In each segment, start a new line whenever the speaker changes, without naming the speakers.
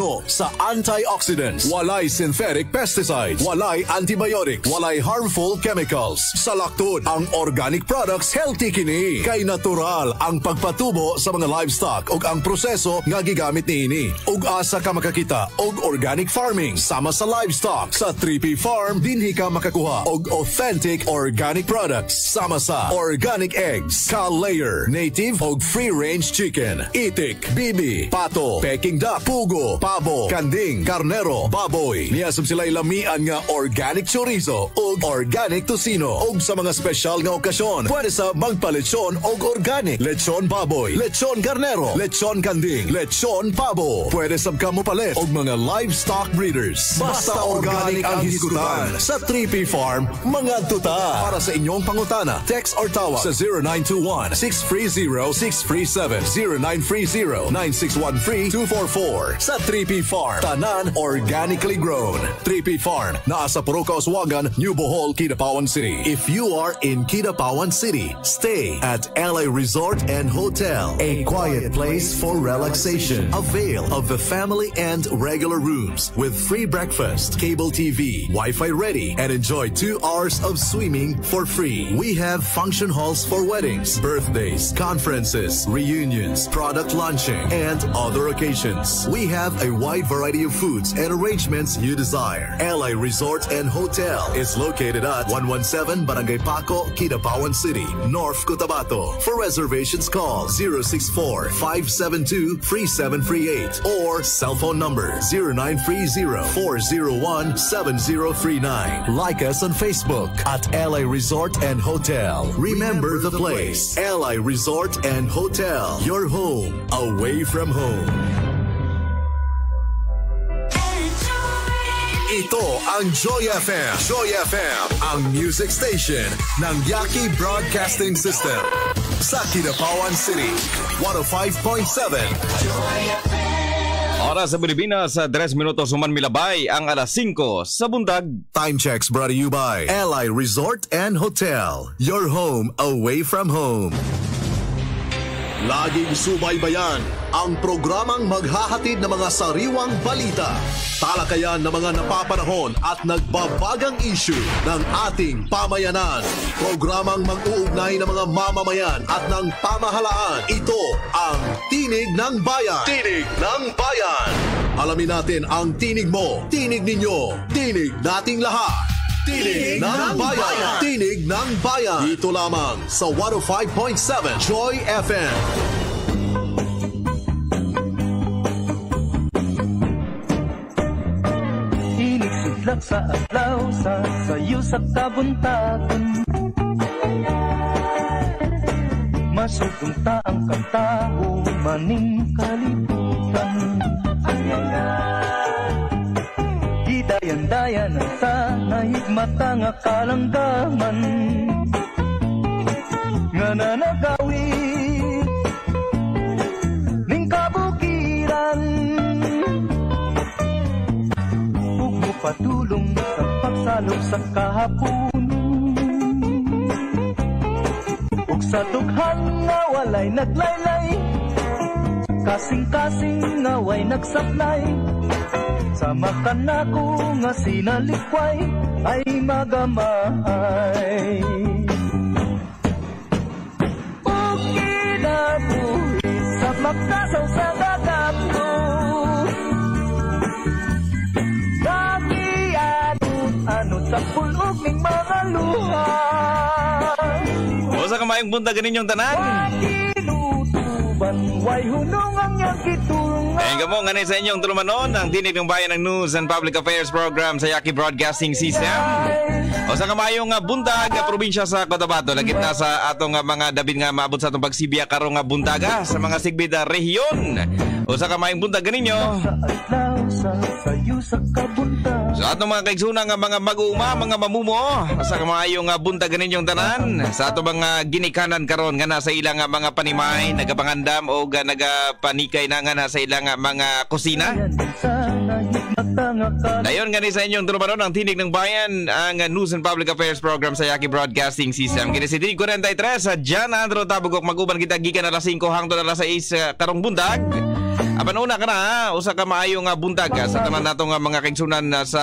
puno sa antioxidants, walay synthetic pesticides, walay antibiotics, walay harmful chemicals. Sa Lactod, ang organic products healthy kini. Kay natural ang pagpatubo sa mga livestock ug ang proseso nga gigamit niini. Ug asa ka makakita og organic farming sama sa livestock sa 3P Farm dinhi ka makakuha og authentic organic products sama sa organic eggs, cow layer, native og free range chicken, itik, bibi, pato, peking duck, pugo, pabo, kanding, karnero, baboy. Niyasab sila lamian nga organic chorizo ug organic tocino ug sa mga special nga okasyon pwede sa magpalechon og organic lechon baboy, lechon karnero, lechon kanding, lechon pabo. Pwede sab ka mo palit og mga livestock breeders. Basta organic ang hisgutan sa 3P Farm, mga tuta. Para sa inyong pangutana, text or tawag sa 0921-630-637, 0930-9613-244 sa 3P Farm. Tanan organically grown. 3P Farm, naa sa Puroko, Oswagan, New Bohol, Kidapawan City. If you are in Kidapawan City, stay at LA Resort and Hotel, a quiet place for relaxation. Avail of the family and regular rooms with free breakfast, cable TV, Wi-Fi ready, and enjoy two hours of swimming for free. We have function halls for weddings, birthdays, conferences, reunions, product launching, and other occasions. We have a wide variety of foods and arrangements you desire. LA Resort and Hotel is located at 117 Barangay Paco, Kidapawan City, North Cotabato. For reservations, call 064 572 3738 or cell phone number 0930 401 7039. Like us on Facebook at LA Resort and Hotel. Remember the place. LA Resort and Hotel. Your home away from home. Ito ang Joy FM. Joy FM, ang music station ng Yaki Broadcasting System. Sa Kidapawan City, 105.7.
Oras sa Pilipinas, sa 3 minutos suman milabay ang alas 5 sa bundag.
Time checks brought to you by Ally Resort and Hotel. Your home away from home. Laging subaybayan ang programang maghahatid ng mga sariwang balita, talakayan ng mga napapanahon at nagbabagang issue ng ating pamayanan. Programang mag-uugnay ng mga mamamayan at ng pamahalaan. Ito ang Tinig ng Bayan. Tinig ng Bayan. Alamin natin ang tinig mo, tinig ninyo, tinig nating lahat. Tinig, ng, bayan. Tinig ng Bayan. Dito lamang sa 105.7 Joy FM.
Tinig sidlak sa adlaw sa sayo sa kabuntagon Masugong taang katao maning kalibutan Gidayan-dayan ang sa nahigmata nga kalanggaman Nga nanagawi. Ning kabukiran. Ug patulong sa pagsalog sa kahapon. Ug sa dughan nga walay naglaylay. Kasing-kasing nga way nagsablay sama ka na ko nga sinalikway ay magamay. Ug kinabuhi sa magkasaw sa dagat ko. Nagianot-anot sa pulog ng mga luha.
O sa kamayong bundag ninyong tanan.
Wakinutuban, way hunong ang iyang kitulungan
Ayun ka mo, ganun sa inyong tulumanon ang Tinig ng Bayan ng News and Public Affairs Program sa Yaki Broadcasting System. O sa kamayong nga buntag nga probinsya sa Cotabato, lagit na sa atong nga mga dabin nga maabot sa atong pagsibya karong nga buntaga sa mga sigbida rehiyon. O sa kamayong buntag ganinyo,
Sa kabunta
Sa atong mga kaigsuna nga mga mag-uuma, mga mamumo, sa kamayong nga buntag ninyong tanan, sa atong mga ginikanan karon nga nasa ilang nga mga panimay, nagapangandam o ga nagapanikay na nga nasa ilang nga mga kusina.
Nahigmata nga
Dayon gani sa inyong tulumanon ang tinig ng bayan ang uh, News and Public Affairs program sa Yaki Broadcasting System. Kini si Tinig 43 sa Jan Andro Tabugok maguban kita gikan alas 5 hangtod alas 6 uh, karong bundag. Aban una ka na, ha? usa ka maayo nga buntag ha, sa tanan nato nga mga kaigsunan na sa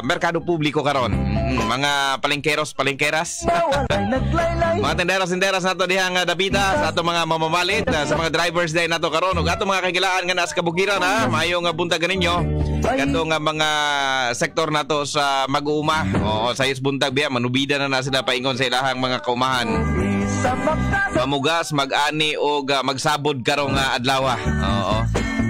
merkado publiko karon. Mm, mga palengkeros, palengkeras. Mga tenderas-tenderas nato diha nga dapita sa ato mga mamamalit, sa mga drivers day nato karon ug ato mga kagilaan nga nas kabukiran ha, maayo nga buntag ninyo. Kadto nga mga sektor nato sa mag-uuma. Oo, sa buntag biya manubida na na sila paingon sa ilahang mga kaumahan. Mamugas, mag-ani o magsabod karong nga adlaw. Oo.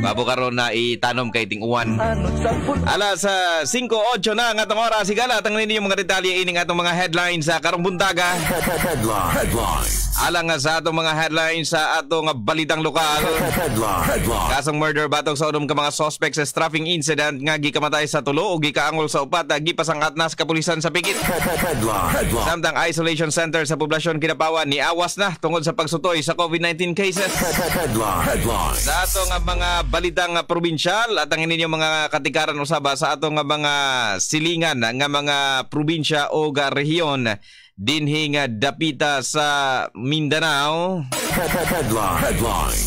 Babo karon na itanom kay tinguan.
Ano sa put
Alas sa 5-8 na nga tong oras sigala tang ninyo mga detalye ining atong mga headlines sa karong buntaga.
Headline. Headline.
Alang nga sa atong mga headlines sa atong balitang lokal.
Headline. Headline.
Kasong murder batog sa udom ka mga suspects sa traffic incident nga gikamatay sa tulo o gikaangol sa upat gipasangat na sa kapulisan sa pikit.
Headline. Headline.
Samtang isolation center sa poblasyon Kinapawan ni awas na tungod sa pagsutoy sa COVID-19 cases.
Headline. Headline.
Sa ato nga mga balitang nga probinsyal at ang inyong mga katikaran usaba sa ato nga mga silingan nga mga probinsya o ga rehiyon dinhi nga dapita sa Mindanao.
Headline. Headline.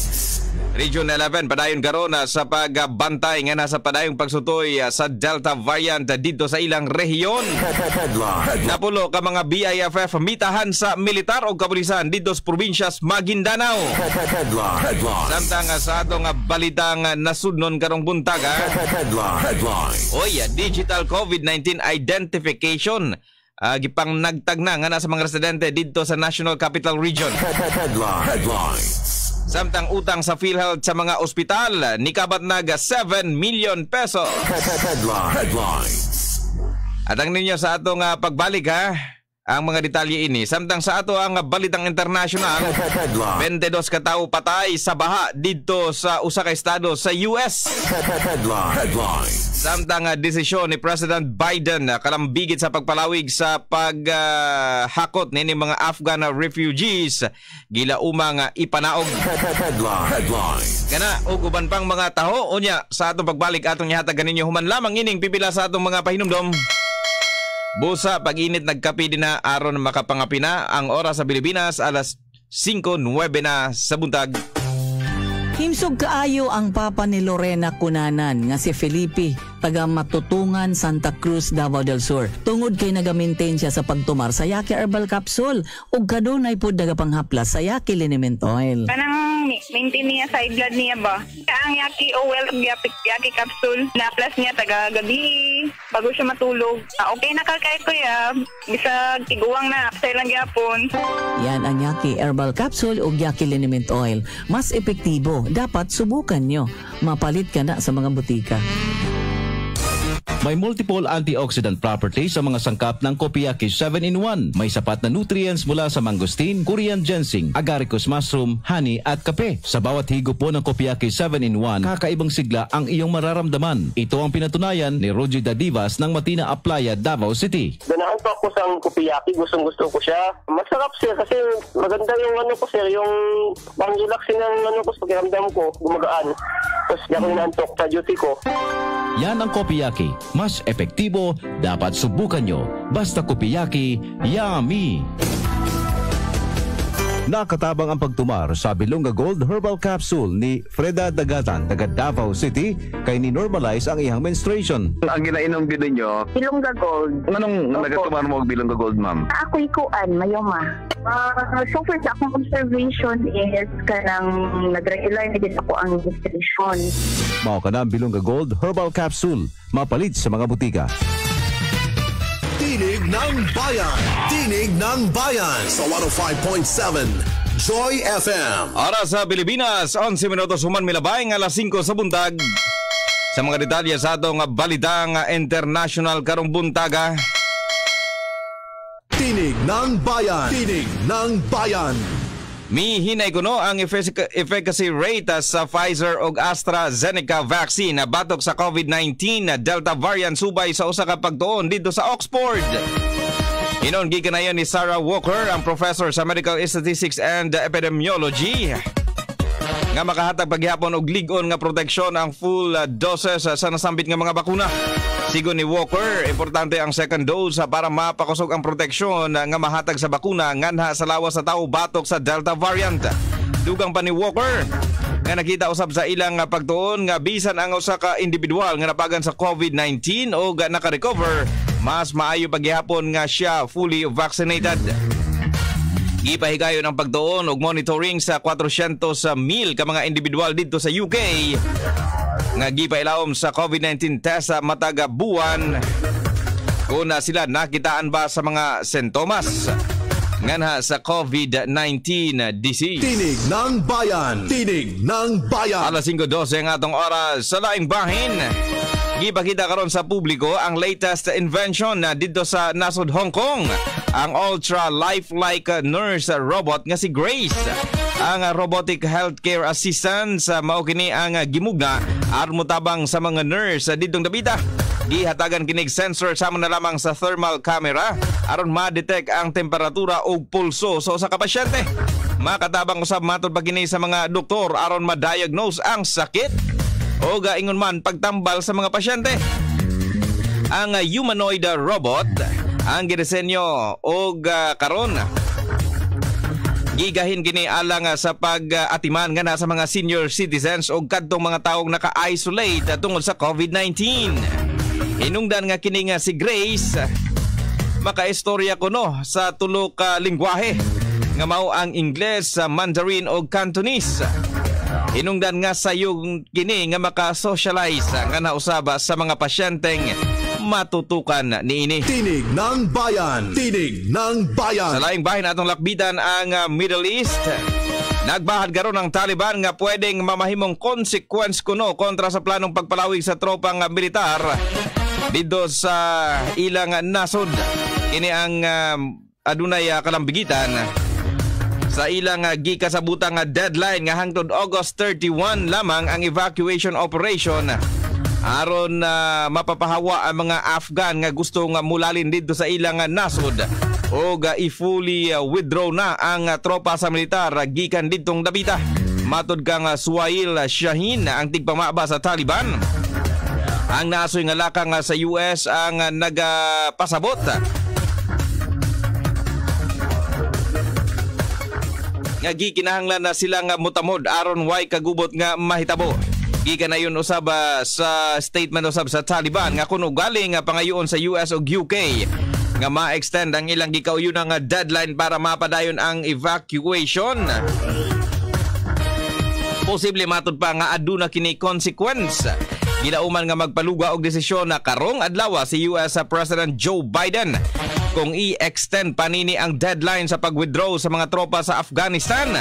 Region 11 padayon karon sa pagbantay nga nasa padayong pagsutoy ah, sa Delta variant dito sa ilang rehiyon. Napulo ka mga BIFF mitahan sa militar o kapulisan dito sa probinsyas Maguindanao. Samtang ah, sa ato nga balitang ah, nasudnon karong buntag ah. Oy, digital COVID-19 identification. Uh, gipang nagtag na nga nasa mga residente dito sa National Capital Region.
Headline. Headline.
Samtang utang sa PhilHealth sa mga ospital, nikabat nag 7 million pesos.
Headline. Headline.
At ang ninyo sa ato nga pagbalik ha, ang mga detalye ini. Samtang sa ato ang balitang international,
Headline.
22 ka tawo patay sa baha dito sa usa ka estado sa US.
Headline. Headline.
Samtang uh, desisyon ni President Biden na kalambigit sa pagpalawig sa paghakot uh, nini mga Afghan refugees gila umang uh, ipanaog
Headline. Headline.
kana ug uban pang mga taho unya sa atong pagbalik atong ihatag kaninyo human lamang ining pipila sa atong mga pahinumdom Busa pag-init nagkapi din na aron makapangapi na ang oras sa Pilipinas alas 5.09 na sa buntag.
Himsog kaayo ang papa ni Lorena Cunanan nga si Felipe taga Matutungan Santa Cruz Davao del Sur. Tungod kay nagamintain siya sa pagtumar sa Yaki Herbal Capsule ug kadunay pud nagapanghaplas sa Yaki Liniment Oil.
Kanang maintain niya sa blood niya ba? Ang yaki o well yaki, yaki capsule na plus niya taga gabi bago siya matulog. Ah, okay na kalkay ko ya. Bisa tiguang na sa ilang gyapon.
Yan ang Yaki Herbal Capsule ug Yaki Liniment Oil. Mas epektibo, dapat subukan nyo. Mapalit ka na sa mga butika.
May multiple antioxidant properties sa mga sangkap ng Kopiaki 7-in-1. May sapat na nutrients mula sa mangosteen, Korean ginseng, agaricus mushroom, honey at kape. Sa bawat higo po ng Kopiaki 7-in-1, kakaibang sigla ang iyong mararamdaman. Ito ang pinatunayan ni Roger Dadivas ng Matina Aplaya, Davao City.
Ganahan po ako sa kupiyaki, gustong gusto ko siya. Masarap sir kasi maganda yung ano ko sir, yung pang relaxing ng ano ko sa pakiramdam ko, gumagaan. Tapos di ako inaantok sa duty ko.
Yan ang Kopiyaki. Mas epektibo, dapat subukan nyo. Basta Kopiyaki, yummy! Nakatabang ang pagtumar sa Bilunga Gold Herbal Capsule ni Freda Dagatan, taga Davao City, kay ni-normalize ang ihang menstruation.
Ang ginainom gid ninyo,
Ilongga Gold.
anong
Opo.
nagatumar mo ka gold ma'am?
Ako'y kuan, mayoma. Uh, so far sa akong observation is kanang nag-regular na din ako ang nutrition.
Mao ka na ang Bilunga Gold Herbal Capsule. Mapalit sa mga butika.
Tinig ng Bayan. Tinig ng Bayan sa 105.7 Joy FM.
Oras sa Pilipinas, 11 minutos human milabay ng alas 5 sa buntag. Sa mga detalye sa atong balitang international karong buntaga.
Tinig ng Bayan. Tinig ng Bayan.
Mihinay kuno ang effic- efficacy rate sa Pfizer ug AstraZeneca vaccine na batok sa COVID-19 na Delta variant subay sa usa ka pagtuon dito sa Oxford. Inon gikanayon ni Sarah Walker, ang professor sa Medical Statistics and Epidemiology nga makahatag paghihapon og lig-on nga proteksyon ang full doses sa nasambit nga mga bakuna. Sigon ni Walker, importante ang second dose para mapakusog ang proteksyon nga mahatag sa bakuna nganha sa lawas sa tao batok sa Delta variant. Dugang pa ni Walker, nga nakita usab sa ilang nga pagtuon nga bisan ang usa ka individual nga napagan sa COVID-19 o nga naka-recover mas maayo paghihapon nga siya fully vaccinated. Gipahigayon ang pagtuon og monitoring sa 400 sa mil ka mga individual dito sa UK nga gipailawom sa COVID-19 test sa mataga buwan kung na sila nakitaan ba sa mga sintomas nganha sa COVID-19 disease.
Tinig ng bayan. Tinig ng bayan.
Alas 5.12 ang atong oras sa laing bahin. Gipakita karon sa publiko ang latest invention na dito sa nasod Hong Kong. Ang ultra lifelike nurse robot nga si Grace. Ang robotic healthcare assistant sa mao kini ang gimugna aron motabang sa mga nurse didtong dabita. Gihatagan kinig sensor sama na lamang sa thermal camera aron ma-detect ang temperatura o pulso sa usa ka pasyente. Makatabang usab matod pa kini sa mga doktor aron ma-diagnose ang sakit o gaingon man pagtambal sa mga pasyente. Ang humanoid robot ang gidisenyo og uh, karon gigahin kini alang sa pag-atiman nga na sa mga senior citizens o kadtong mga taong naka-isolate tungod sa COVID-19. Hinungdan nga kini nga si Grace makaistorya ko no sa tulo ka lingwahe nga mao ang Ingles, Mandarin o Cantonese. Hinungdan nga sa yung kini nga maka-socialize nga nausaba sa mga pasyenteng matutukan niini.
Tinig ng bayan. Tinig ng bayan.
Sa laing bahin atong lakbitan ang uh, Middle East. Nagbahad garon ang Taliban nga pwedeng mamahimong consequence kuno kontra sa planong pagpalawig sa tropang uh, militar dito sa ilang nasod. Kini ang uh, adunay uh, kalambigitan sa ilang uh, gikasabutang uh, deadline nga hangtod August 31 lamang ang evacuation operation aron na uh, mapapahawa ang mga Afghan nga gusto nga mulalin dito sa ilang uh, nasod o uh, i-fully uh, withdraw na ang uh, tropa sa militar uh, gikan ditong Dabita. Matod kang uh, Suhail Shahin ang tigpamaba sa Taliban. Ang nasoy nga lakang uh, sa US ang uh, nagapasabot uh, nga gikinahanglan na sila nga mutamod aron way kagubot nga mahitabo. Gikan na yun usab uh, sa statement usab sa Taliban nga kuno galing nga pangayoon sa US o UK nga ma-extend ang ilang gikauyon nga deadline para mapadayon ang evacuation. Posible matud pa nga aduna kini consequence. Gilauman nga magpaluga og desisyon na karong adlaw si US President Joe Biden kung i-extend panini ang deadline sa pag-withdraw sa mga tropa sa Afghanistan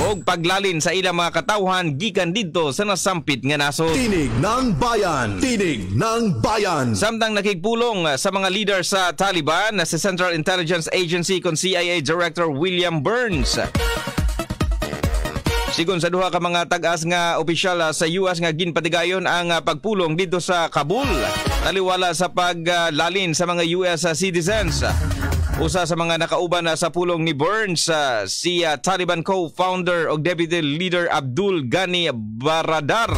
o paglalin sa ilang mga katawhan gikan didto sa nasampit nga naso.
Tinig ng bayan. Tinig ng bayan.
Samtang nakigpulong sa mga leader sa Taliban na si Central Intelligence Agency kon CIA Director William Burns Sigon sa duha ka mga tag-as nga opisyal sa US nga ginpatigayon ang pagpulong dito sa Kabul taliwala sa paglalin sa mga US citizens. Usa sa mga nakauban sa pulong ni Burns si Taliban co-founder o deputy leader Abdul Ghani Baradar.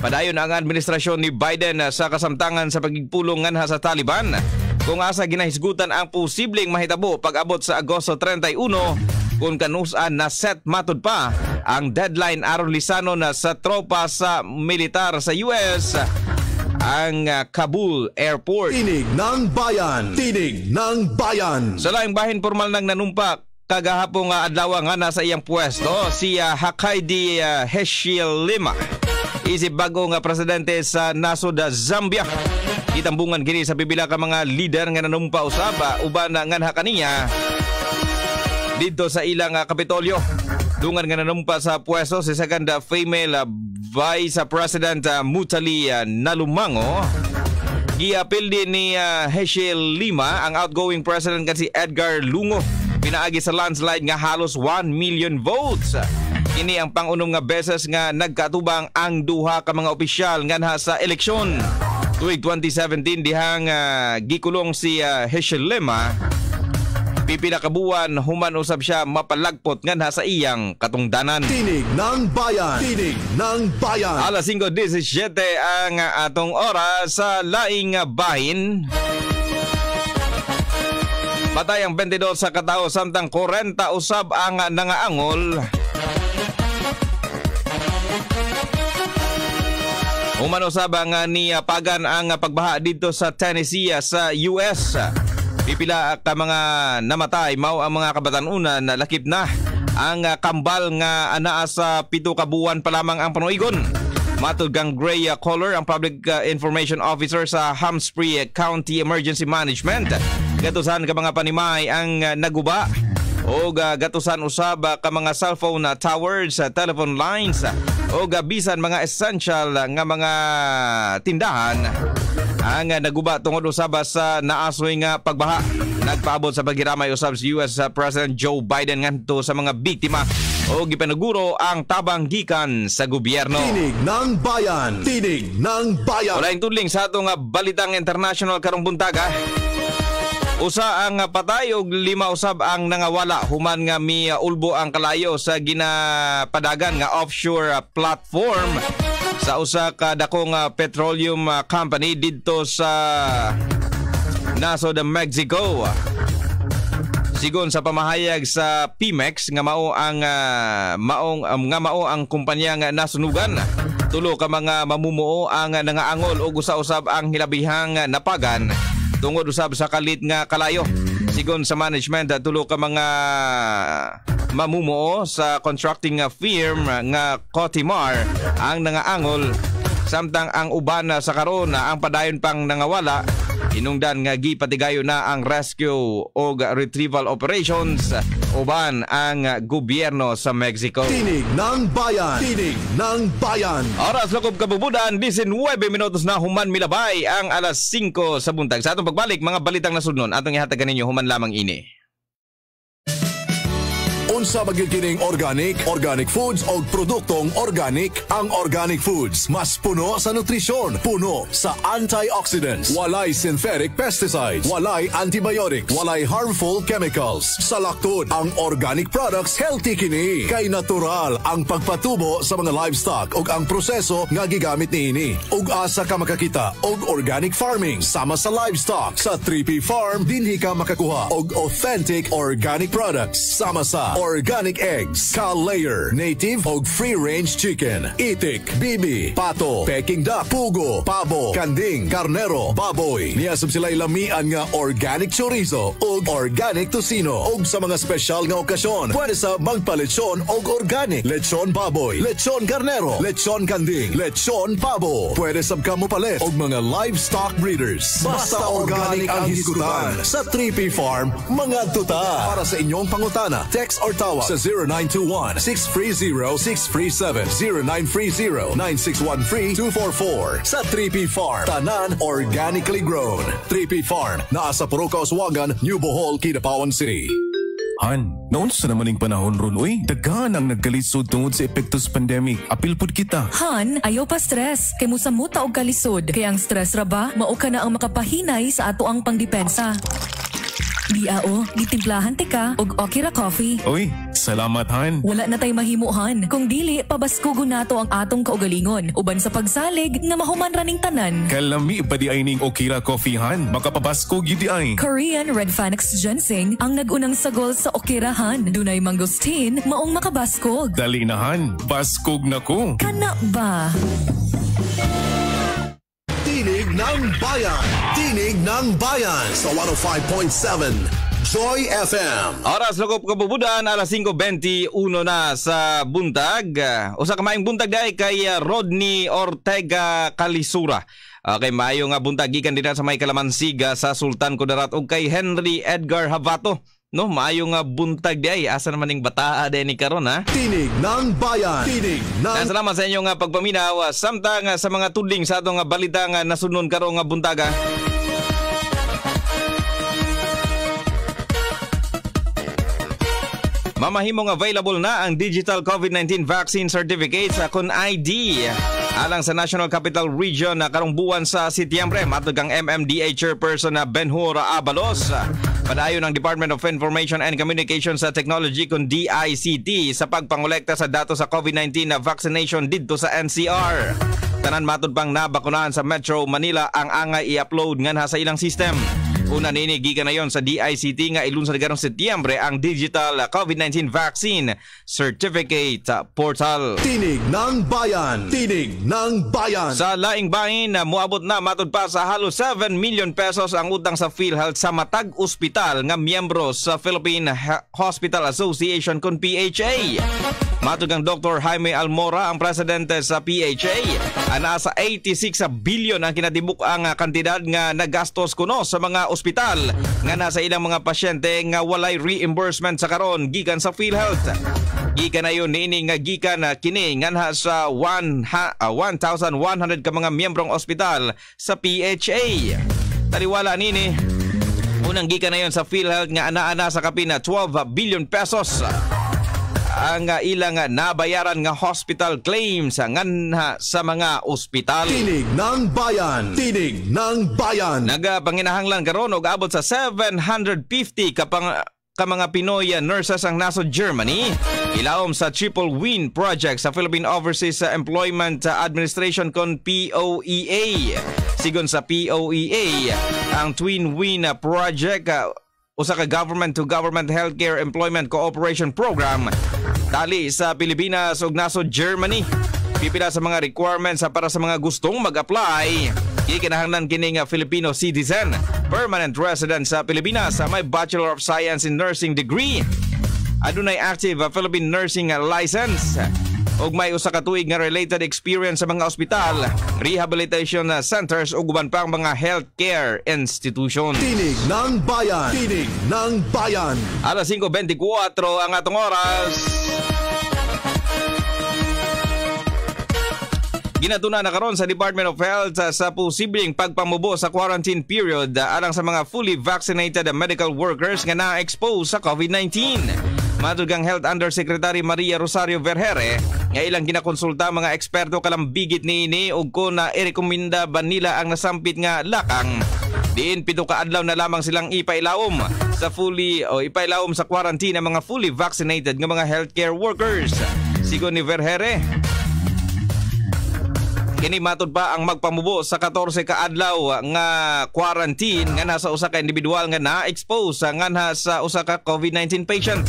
Padayon ang administrasyon ni Biden sa kasamtangan sa pagpulong nganha sa Taliban kung asa ginahisgutan ang posibleng mahitabo pag-abot sa Agosto 31 kung kanusan na set matud pa ang deadline aron lisano na sa tropa sa militar sa US ang uh, Kabul Airport.
Tinig ng bayan. Tinig ng bayan.
Sa laing bahin formal nang nanumpa kagahapon nga adlaw nga nasa iyang pwesto si uh, Hakaidi uh, Heshiel Lima. Isip bago nga presidente sa nasod Zambia. Itambungan kini sa pipila ka mga leader nga nanumpa usaba uban nga nga kaniya dito sa ilang uh, kapitolyo. Dungan nga nanumpa sa pwesto si second female uh, Vice President uh, Mutali Nalumango. Giapil din ni uh, Heshel Lima ang outgoing president kasi Edgar Lungo. Pinaagi sa landslide nga halos 1 million votes. Ini ang pangunong nga beses nga nagkatubang ang duha ka mga opisyal nga sa eleksyon. Tuig 2017 dihang uh, gikulong si uh, Heshel Lima Pipila kabuan human usab siya mapalagpot ngan sa iyang katungdanan.
Tinig ng bayan. Tinig ng bayan.
Alas 5:17 ang atong oras sa laing bahin. Patay ang 22 sa katao samtang 40 usab ang nangaangol. Umano sa nga ni Pagan ang pagbaha dito sa Tennessee sa US. Pipila ka mga namatay mao ang mga kabatanunan na lakip na ang ah, kambal nga anaa sa pito ka buwan pa lamang ang panuigon. Matod kang Gray ah, Color, ang Public ah, Information Officer sa Hamspree County Emergency Management. Gatusan ka mga panimay ang naguba o ga gatusan usab ka mga cellphone towers, telephone lines o bisan mga essential nga mga tindahan ang naguba tungod usab sa naasoy nga pagbaha. Nagpaabot sa paghiramay usab si US ah, President Joe Biden ngadto sa mga biktima o gipanaguro ang tabang gikan sa gobyerno.
Tinig ng bayan. Tinig ng bayan.
Wala yung tudling sa atong nga balitang international karong buntaga. Usa ang patay ug lima usab ang nangawala human nga mi uh, ulbo ang kalayo sa ginapadagan nga offshore uh, platform sa usa ka dakong uh, petroleum uh, company didto sa nasod Mexico. Sigon sa pamahayag sa Pemex nga mao ang ah, maong um, nga mao ang kumpanya nga nasunugan. Tulo ka mga mamumuo ang nangaangol og usa-usab ang hilabihang napagan tungod usab sa kalit nga kalayo. Sigon sa management tulo ka mga mamumuo sa contracting firm nga Cotimar. Ang nangaangol samtang ang uban sa karon ang padayon pang nangawala Hinungdan nga gipatigayo na ang rescue o retrieval operations uban ang gobyerno sa Mexico.
Tinig ng bayan. Tinig ng bayan.
Oras lakob kabubudan, 19 minutos na human milabay ang alas 5 sa buntag. Sa atong pagbalik, mga balitang nasunod, atong ihatagan ninyo human lamang ini.
Unsa magyud kining organic, organic foods o produktong organic ang organic foods. Mas puno sa nutrisyon, puno sa antioxidants, walay synthetic pesticides, walay antibiotics, walay harmful chemicals. Sa laktod, ang organic products healthy kini kay natural ang pagpatubo sa mga livestock ug ang proseso nga gigamit niini. Ug asa ka makakita og organic farming sama sa livestock sa 3P Farm dinhi ka makakuha og authentic organic products sama sa organic eggs, cow layer, native og free-range chicken, itik, bibi, pato, peking duck, pugo, pabo, kanding, karnero, baboy. Niyasab sila lamian nga organic chorizo og organic tocino og sa mga special nga okasyon. Pwede sa magpalechon og organic, lechon baboy, lechon karnero, lechon kanding, lechon pabo. Pwede sab kamo palit og mga livestock breeders. Basta organic ang hisgutan sa 3P Farm, mga tuta. Para sa inyong pangutana, text or tawag sa 0921-630-637, 0930-961-3244 sa 3P Farm. Tanan organically grown. 3P Farm, naa sa Puruka, Oswagan, New Bohol, Kidapawan City.
Han, noon sa namaning panahon ron, uy, daghan ang nagkalisod tungod sa epektos pandemic. Apil pud kita.
Han, ayaw pa stress. Kay mo sa muta og kalisod. Kaya ang stress ra ba, mao ka na ang makapahinay sa ato ang pangdepensa. Diao, gitimplahan ti ka og Okira Coffee.
Uy, salamat Han.
Wala na tay mahimuhan. Kung dili, pabaskugo nato ang atong kaugalingon. Uban sa pagsalig nga mahuman raning tanan.
Kalami pa di ay ning Okira Coffee Han. Makapabasko gidi ay.
Korean Red Phoenix Ginseng ang nagunang sagol sa Okirahan. Dunay mangosteen, maong makabaskog.
Dali na Han, baskog na ko.
Kana ba?
Ng Bayan. Tinig ng Bayan sa 105.7 Joy FM.
Oras lukop kabubudan, alas 5.21 na sa buntag. Usa ka maing buntag day kay uh, Rodney Ortega Calisura. Okay, maayo nga buntag gikan din sa may kalamansiga sa Sultan Kudarat ug kay Henry Edgar Havato. No, maayo nga buntag di ay asa naman ning bataa di ni karon ha.
Tinig ng Bayan. Tinig ng
Kaya salamat sa inyo nga pagpaminaw samtang nga sa mga tudling sa atong nga balita nga nasunod karon nga buntaga. Mamahimong available na ang digital COVID-19 vaccine certificate sa Kun ID alang sa National Capital Region na karong buwan sa Setyembre matod kang MMDA chairperson na Benhur Abalos. Padayon ng Department of Information and Communications sa Technology kun DICT sa pagpangolekta sa datos sa COVID-19 na vaccination didto sa NCR. Tanan matod pang nabakunahan sa Metro Manila ang angay i-upload nga sa ilang system. Una nini gikan na yon sa DICT nga ilunsad karong Setyembre ang digital COVID-19 vaccine certificate portal.
Tinig ng bayan. Tinig ng bayan.
Sa laing bahin, muabot na matud pa sa halos 7 million pesos ang utang sa PhilHealth sa matag ospital nga miyembro sa Philippine Hospital Association kon PHA. Matug ang Dr. Jaime Almora, ang presidente sa PHA, ana sa 86 billion ang kinatibuk ang kantidad nga nagastos kuno sa mga ospital nga nasa ilang mga pasyente nga walay reimbursement sa karon gikan sa PhilHealth. Gikan na yun nini nga gikan na kini nganha sa 1 ha, uh, 1,100 ka mga miyembrong ospital sa PHA. Taliwala nini Unang gikan na yon sa PhilHealth nga ana-ana sa kapin na 12 billion pesos ang uh, ilang uh, nabayaran nga hospital claims uh, nganha sa mga ospital.
Tinig ng bayan. Tinig ng bayan.
Nagapanginahanglan karon og abot sa 750 kapang ka mga Pinoy nurses ang nasa Germany. Ilawom sa Triple Win Project sa Philippine Overseas Employment Administration kon POEA. Sigon sa POEA, ang Twin Win Project usa ka government to government healthcare employment cooperation program tali sa Pilipinas ug nasod Germany. Pipila sa mga requirements para sa mga gustong mag-apply. Ikinahanglan kini nga Filipino citizen, permanent resident sa Pilipinas, may Bachelor of Science in Nursing degree, adunay active Philippine nursing license, ug may usa ka tuig nga related experience sa mga ospital, rehabilitation centers ug uban pang mga healthcare institution.
Tinig ng bayan. Tinig ng bayan.
Alas 5:24 ang atong oras. Ginatuna na karon sa Department of Health sa posibleng pagpamubo sa quarantine period alang sa mga fully vaccinated medical workers nga na-expose sa COVID-19. Madugang Health Undersecretary Maria Rosario Vergere nga ilang ginakonsulta mga eksperto kalambigit niini ug kung na irekomenda ba nila ang nasampit nga lakang Diin pito ka adlaw na lamang silang ipailawom sa fully o ipailawom sa quarantine ang mga fully vaccinated nga mga healthcare workers. Sigon ni Vergere, Kini matod pa ang magpamubo sa 14 ka adlaw nga quarantine nga nasa usa ka individual nga na-expose nga sa usa ka COVID-19 patient.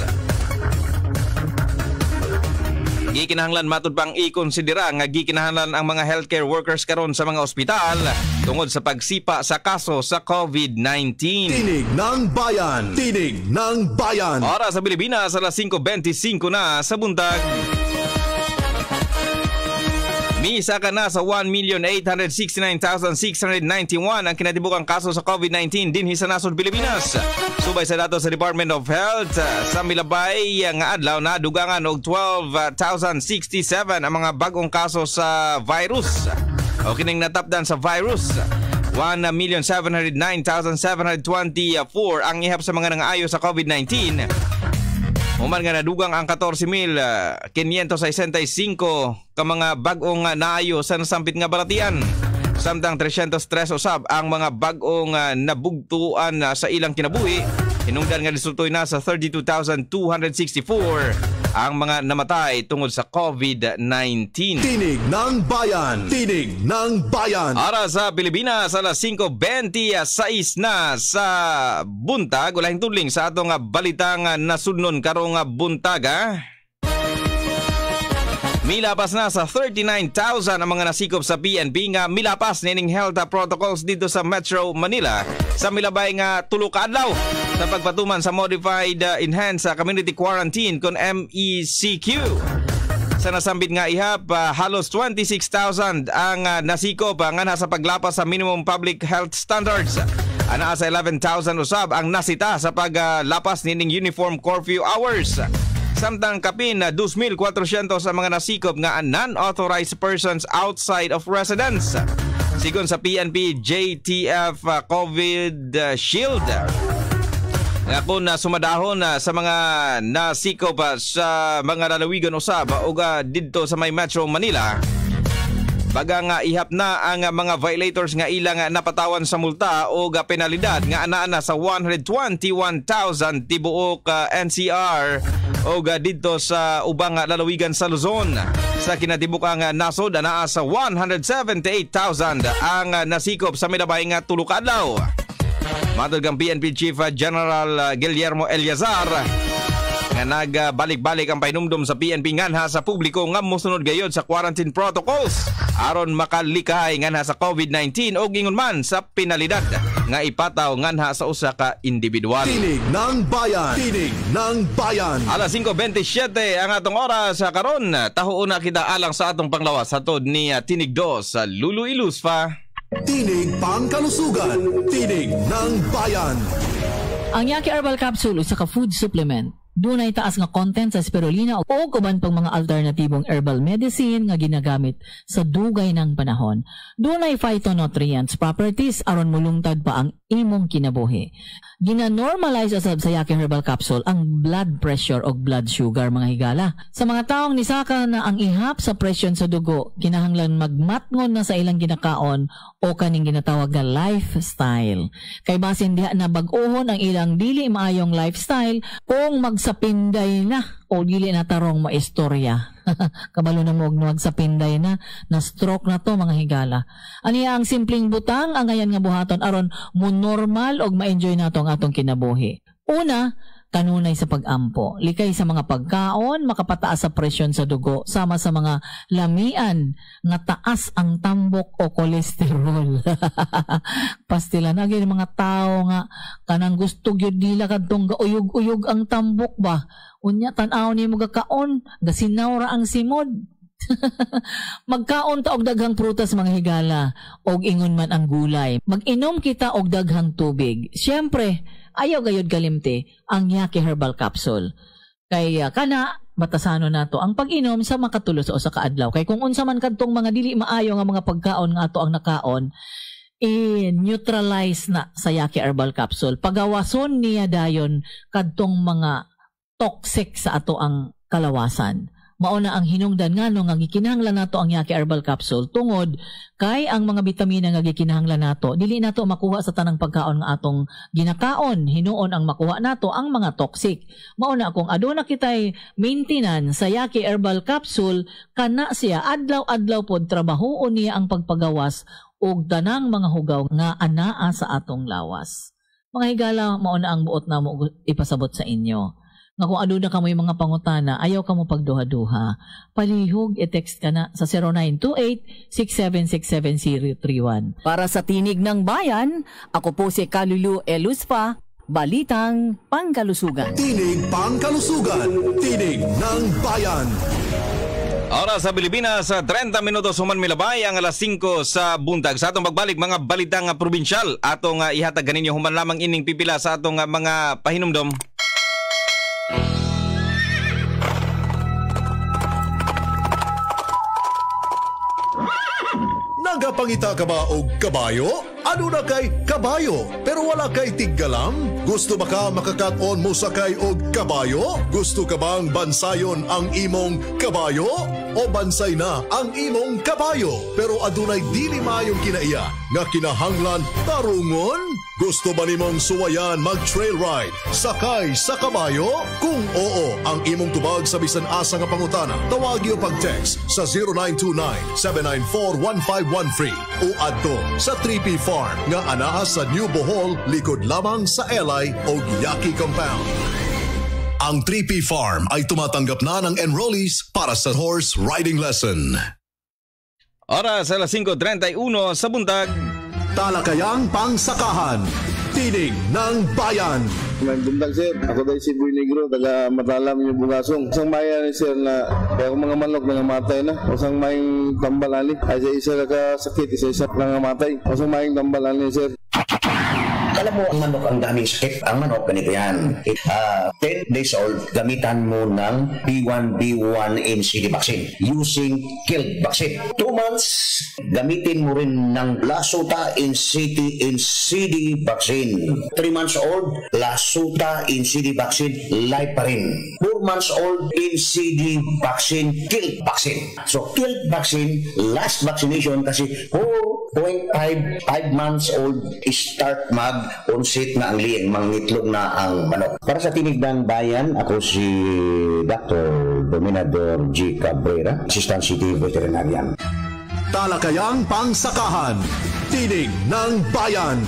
Gikinahanglan matod pang i-konsidera nga gikinahanglan ang mga healthcare workers karon sa mga ospital tungod sa pagsipa sa kaso sa COVID-19.
Tinig ng bayan. Tinig ng bayan.
Oras sa Pilipinas alas 5:25 na sa buntag. Misa ka na sa 1,869,691 ang kinatibukang kaso sa COVID-19 din sa nasod Pilipinas. Subay sa datos sa Department of Health, sa Milabay nga adlaw na dugangan og 12,067 ang mga bagong kaso sa virus. O kining natapdan sa virus. 1,709,724 ang ihap sa mga nangaayo sa COVID-19 Human nga nadugang ang 14,565 ka mga bagong naayo sa nasampit nga balatian. Samtang 303 usab ang mga bagong nabugtuan sa ilang kinabuhi. Hinungdan nga resultoy na sa 32,264 ang mga namatay tungod sa COVID-19.
Tinig ng bayan. Tinig ng bayan.
Ara sa Pilipinas, alas 5.26 na sa buntag. Walahing tuling sa atong balitang nasunnon karong buntaga. Milapas na sa 39,000 ang mga nasikop sa PNP nga milapas nining health protocols dito sa Metro Manila sa milabay nga tulo ka adlaw sa pagpatuman sa modified uh, enhanced uh, community quarantine kon MECQ. Sa nasambit nga ihap, uh, halos 26,000 ang uh, nasikop uh, nga nasa paglapas sa minimum public health standards. Ana sa 11,000 usab ang nasita sa paglapas uh, nining uniform curfew hours. Samtang kapin na 2,400 sa mga nasikop nga non-authorized persons outside of residence. Sigon sa PNP JTF uh, COVID uh, Shield. Kung na sumadahon na sa mga nasikop uh, sa mga lalawigan usab o uh, didto sa may Metro Manila. Baga nga ihap na ang mga violators nga ilang napatawan sa multa o penalidad nga ana sa 121,000 tibuok uh, NCR o ga didto sa ubang lalawigan sa Luzon. Sa kinatibukang nasod naa sa 178,000 ang nasikop sa milabay nga tulo ka adlaw. Matod kang PNP Chief General Guillermo Eliazar nga nagbalik-balik ang painumdum sa PNP nganha sa publiko nga mosunod gayod sa quarantine protocols aron makalikay nganha sa COVID-19 o gingon man sa penalidad nga ipataw nganha sa usa ka individual.
Tinig ng bayan. Tinig ng bayan.
Alas 5.27 ang atong oras sa karon. Taho una kita alang sa atong panglawas sa tod ni uh, Tinig 2 sa Lulu Ilusfa.
Tinig pangkalusugan. Tinig ng bayan.
Ang Yaki Herbal Capsule usa ka food supplement. Dunay taas nga content sa spirulina o uban pang mga alternatibong herbal medicine nga ginagamit sa dugay ng panahon. Dunay phytonutrients properties aron mulungtad pa ang imong kinabuhi. Gina-normalize asab sa Yaki Herbal Capsule ang blood pressure o blood sugar mga higala. Sa mga taong nisaka na ang ihap sa presyon sa dugo, kinahanglan magmatngon na sa ilang ginakaon o kaning ginatawag nga lifestyle. Kay basin diha na bag-ohon ang ilang dili maayong lifestyle kung magsapinday na o dili na tarong maistorya. Kabalo na mo og sa pinday na na stroke na to mga higala. Aniya ang simpleng butang ang ayan nga buhaton aron mo normal og ma-enjoy nato ang atong kinabuhi. Una, kanunay sa pag-ampo. Likay sa mga pagkaon, makapataas sa presyon sa dugo, sama sa mga lamian nga taas ang tambok o kolesterol. Pastila na gyud mga tao nga kanang gusto gyud nila kadtong gauyog-uyog ang tambok ba. Unya tan-aw ni mo gakaon, gasinaw ra ang simod. Magkaon ta og daghang prutas mga higala og ingon man ang gulay. Mag-inom kita og daghang tubig. Siyempre, ayaw gayud kalimte ang Yaki Herbal Capsule. Kay uh, kana batasano nato ang pag-inom sa makatulo sa usa ka adlaw. Kay kung unsa man kadtong mga dili maayo nga mga pagkaon nga ato ang nakaon, i-neutralize na sa Yaki Herbal Capsule. Pagawason niya dayon kadtong mga toxic sa ato ang kalawasan mauna ang hinungdan ngano nga gikinahanglan nato ang Yaki Herbal Capsule. Tungod kay ang mga bitamina nga gikinahanglan nato dili nato makuha sa tanang pagkaon nga atong ginakaon hinuon ang makuha nato ang mga toxic. Mauna kung aduna kitay maintenance sa Yaki Herbal Capsule. Kana siya adlaw-adlaw pod trabahoon niya ang pagpagawas og danang mga hugaw nga anaa sa atong lawas. Mga higala mauna ang buot na mo ipasabot sa inyo nga kung ano na kamoy mga pangutana, ayaw ka mo pagduha-duha. Palihog, i-text ka na sa 0928-6767-031. Para sa Tinig ng Bayan, ako po si Kalulu Eluspa, Balitang Pangkalusugan.
Tinig Pangkalusugan. Tinig ng Bayan.
Oras sa Pilipinas, sa 30 minutos human milabay ang alas 5 sa buntag. Sa atong pagbalik mga balitang probinsyal, atong uh, ihatag ganinyo human lamang ining pipila sa atong uh, mga pahinumdom.
Nagapangita ka ba og kabayo? Ano na kay kabayo pero wala kay tiggalam? Gusto ba ka makakaton mo sakay og kabayo? Gusto ka bang bansayon ang imong kabayo? O bansay na ang imong kabayo pero adunay dili mayong kinaiya nga kinahanglan tarungon? Gusto ba nimong suwayan mag-trail ride, sakay sa kabayo? Kung oo ang imong tubag sa bisan asa nga pangutana, tawagi o pag-text sa 0929-794-1513 o adto sa 3P Farm nga anaa sa New Bohol likod lamang sa Elay o Yaki Compound. Ang 3P Farm ay tumatanggap na ng enrollees para sa horse riding lesson.
Oras alas 5.31 sa buntag.
Talakayang Pangsakahan. Tinig ng Bayan.
Magbuntag sir, ako dahil si Boy Negro, taga Matalam yung Bugasong. Isang maya ni sir na kaya mga manok na namatay na. Isang maying tambalani. Ay sa isa ka sakit, isa isa na namatay. Isang maying tambalani sir.
Alam mo, ang manok ang daming sakit. Ang manok, ganito yan. Uh, 10 days old, gamitan mo ng B1B1 NCD vaccine using killed vaccine. 2 months, gamitin mo rin ng Lasuta NCD NCD vaccine. 3 months old, Lasuta NCD vaccine, live pa rin. 4 months old, NCD vaccine, killed vaccine. So, killed vaccine, last vaccination kasi 4.5 5 months old, start mag unsit na ang liing, mangitlog na ang manok. Para sa Tinig ng Bayan, ako si Dr. Dominador G. Cabrera, Assistant City Veterinarian.
Talakayang Pangsakahan. Tinig ng Bayan.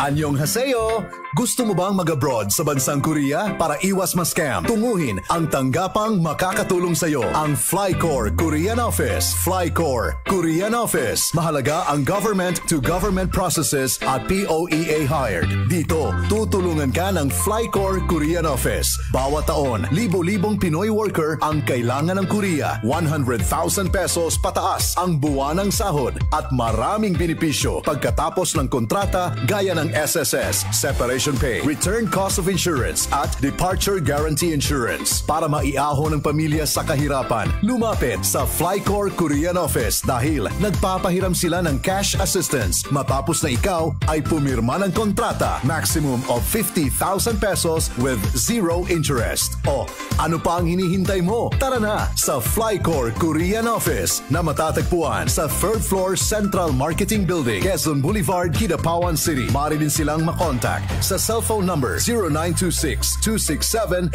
Anyong haseyo! Gusto mo bang mag-abroad sa bansang Korea para iwas ma-scam? Tunguhin ang tanggapang makakatulong sa iyo ang Flycore Korean Office. Flycore Korean Office. Mahalaga ang government to government processes at POEA hired. Dito, tutulungan ka ng Flycore Korean Office. Bawat taon, libo-libong Pinoy worker ang kailangan ng Korea. 100,000 pesos pataas ang buwanang sahod at maraming benepisyo pagkatapos ng kontrata gaya ng SSS, separation pay, return cost of insurance at departure guarantee insurance. Para maiahon ng pamilya sa kahirapan, lumapit sa Flycore Korean Office dahil nagpapahiram sila ng cash assistance matapos na ikaw ay pumirma ng kontrata maximum of 50,000 pesos with zero interest. O ano pa ang hinihintay mo? Tara na sa Flycore Korean Office na matatagpuan sa third floor Central Marketing Building, Quezon Boulevard, Kidapawan City. Maaari din silang makontakt sa cellphone number 0926-267-8178,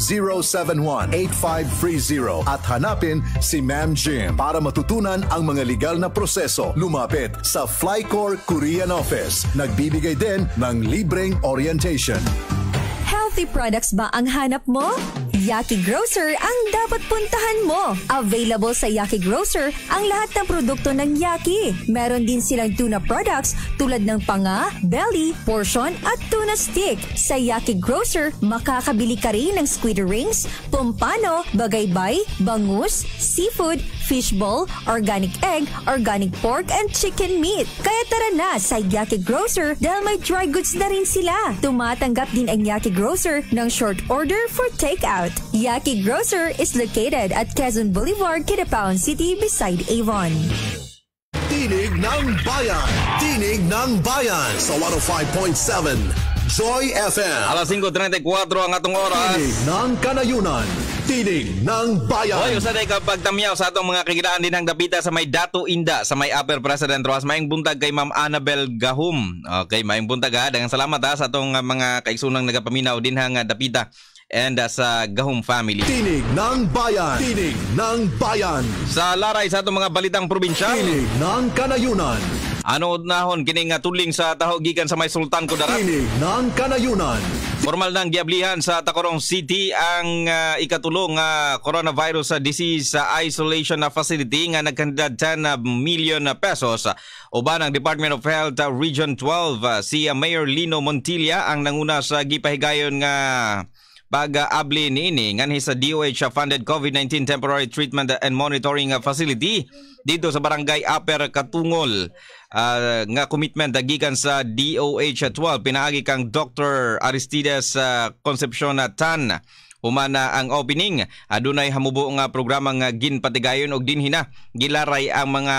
0970-071-8530 at hanapin si Ma'am Jim para matutunan ang mga legal na proseso. Lumapit sa Flycore Korean Office. Nagbibigay din ng libreng orientation.
Healthy products ba ang hanap mo? Yaki Grocer ang dapat puntahan mo. Available sa Yaki Grocer ang lahat ng produkto ng Yaki. Meron din silang tuna products tulad ng panga, belly, portion at tuna stick. Sa Yaki Grocer, makakabili ka rin ng squid rings, pompano, bagaybay, bangus, seafood, fishball, organic egg, organic pork, and chicken meat. Kaya tara na sa Yaki Grocer dahil may dry goods na rin sila. Tumatanggap din ang Yaki Grocer ng short order for takeout. Yaki Grocer is located at Quezon Boulevard, Kidapawan City beside Avon.
Tinig ng Bayan! Tinig ng Bayan sa 105.7 Joy FM.
Alas 5.34 ang atong oras.
Tinig ng Kanayunan. Tinig ng Bayan.
Hoy, usa day kapag tamyaw sa atong mga kagilaan din ang dapita sa may Dato Inda sa may Upper President Roas. Maayong buntag kay Ma'am Annabel Gahum. Okay, maayong buntag ha. Daghang salamat ha sa atong uh, mga kaigsunang nagapaminaw din hang uh, dapita and uh, sa Gahum family.
Tinig ng Bayan. Tinig ng Bayan.
Sa laray sa atong mga balitang probinsya.
Tinig ng Kanayunan.
Ano nahon kini nga tuling sa taho gikan sa may Sultan Kudarat.
Tinig ng Kanayunan.
Formal nang giablihan sa Tacorong City ang uh, ikatulong uh, coronavirus disease sa isolation na facility nga nagkandidad 10 million pesos. Uban ang Department of Health uh, Region 12 uh, si uh, Mayor Lino Montilla ang nanguna sa gipahigayon nga pag-abli niini nganhi sa DOH funded COVID-19 temporary treatment and monitoring facility dito sa barangay Upper Katungol uh, nga commitment gikan sa DOH 12 pinaagi kang Dr. Aristides uh, Concepcion Tan Humana ang opening adunay hamubo nga programa nga ginpatigayon og dinhina gilaray ang mga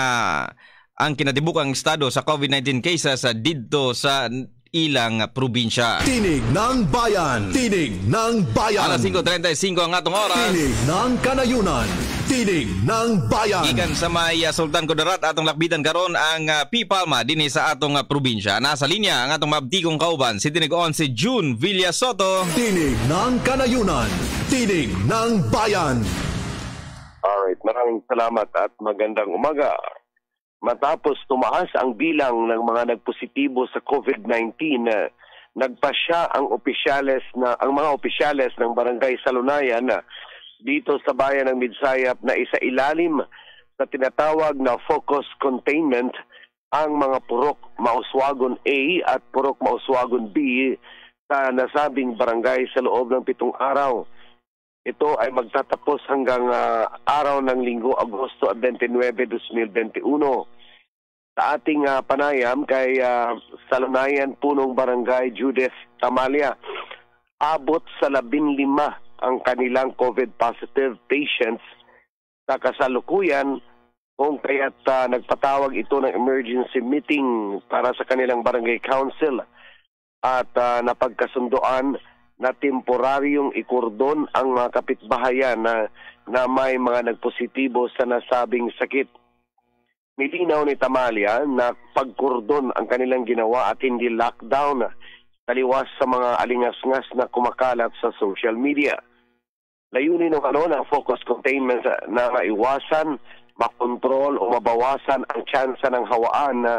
ang kinatibukang estado sa COVID-19 cases didto sa ilang probinsya.
Tinig ng Bayan! Tinig ng Bayan!
Alas 5.35 ang atong oras.
Tinig ng Kanayunan! Tinig ng Bayan!
Ikan sa may uh, Sultan Kudarat atong lakbitan karon ang uh, Pipalma dinhi sa atong uh, probinsya. Nasa linya ang atong mabtigong kauban si Tinig-on si June Villa Soto.
Tinig ng Kanayunan! Tinig ng Bayan!
Alright, maraming salamat at magandang umaga. Matapos tumaas ang bilang ng mga nagpositibo sa COVID-19, uh, nagpasya ang opisyales na ang mga opisyales ng Barangay Salunayan uh, dito sa bayan ng Midsayap na isa ilalim sa tinatawag na focus containment ang mga purok Mauswagon A at purok Mauswagon B sa nasabing barangay sa loob ng pitong araw. Ito ay magtatapos hanggang uh, araw ng linggo, Agosto 29, 2021. Sa ating uh, panayam kay uh, Salunayan Punong Barangay Judith Tamalia, abot sa labin lima ang kanilang COVID-positive patients sa kasalukuyan kung kaya't uh, nagpatawag ito ng emergency meeting para sa kanilang barangay council at uh, napagkasundoan na temporaryong ikordon ang mga kapitbahayan na, na may mga nagpositibo sa nasabing sakit. Nilinaw ni Tamalia na pagkordon ang kanilang ginawa at hindi lockdown taliwas sa mga alingas-ngas na kumakalat sa social media. Layunin ng ano ng focus containment na maiwasan, makontrol o mabawasan ang tsansa ng hawaan na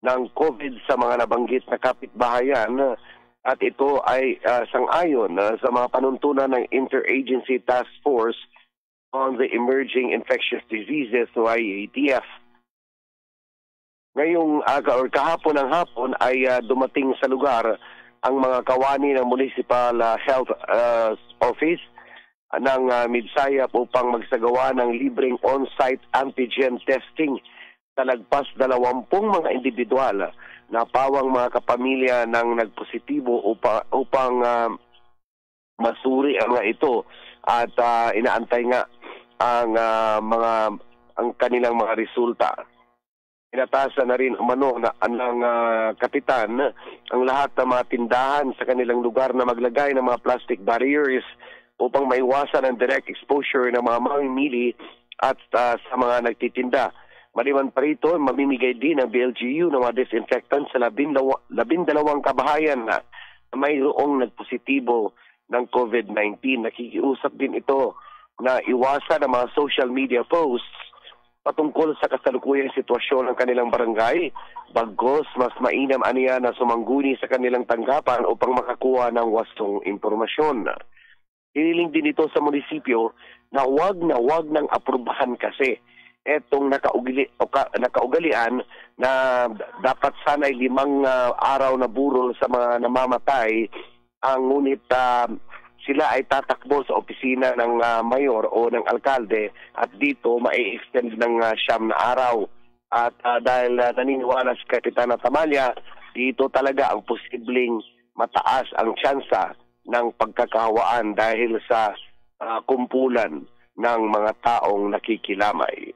ng COVID sa mga nabanggit na kapitbahayan at ito ay uh, sangayon uh, sa mga panuntunan ng Interagency Task Force on the Emerging Infectious Diseases o IATF. Ngayong aga or kahapon ng hapon ay uh, dumating sa lugar ang mga kawani ng Municipal uh, Health uh, Office ng uh, Midsayap upang magsagawa ng libreng on-site antigen testing sa lagpas dalawampung mga individual na pawang mga kapamilya ng nagpositibo upa, upang uh, masuri ang mga ito at uh, inaantay nga ang uh, mga ang kanilang mga resulta. Inatasan na rin umano na ang uh, kapitan ang lahat ng mga tindahan sa kanilang lugar na maglagay ng mga plastic barriers upang maiwasan ang direct exposure ng mga mamimili at uh, sa mga nagtitinda. Maliban pa rito, mamimigay din ang BLGU ng mga disinfectant sa labindawa, labindalawang kabahayan na mayroong nagpositibo ng COVID-19. Nakikiusap din ito na iwasan ang mga social media posts patungkol sa kasalukuyang sitwasyon ng kanilang barangay, bagos mas mainam aniya na sumangguni sa kanilang tanggapan upang makakuha ng wastong impormasyon. Hiniling din ito sa munisipyo na wag na wag ng aprubahan kasi etong nakaugali, o ka, nakaugalian na dapat sana'y limang uh, araw na burol sa mga namamatay ang ngunit uh, sila ay tatakbo sa opisina ng uh, mayor o ng alkalde at dito mai-extend ng uh, siyam na araw. At uh, dahil uh, naniniwala si Kapitana Tamalya, dito talaga ang posibleng mataas ang tsansa ng pagkakahawaan dahil sa uh, kumpulan ng mga taong nakikilamay.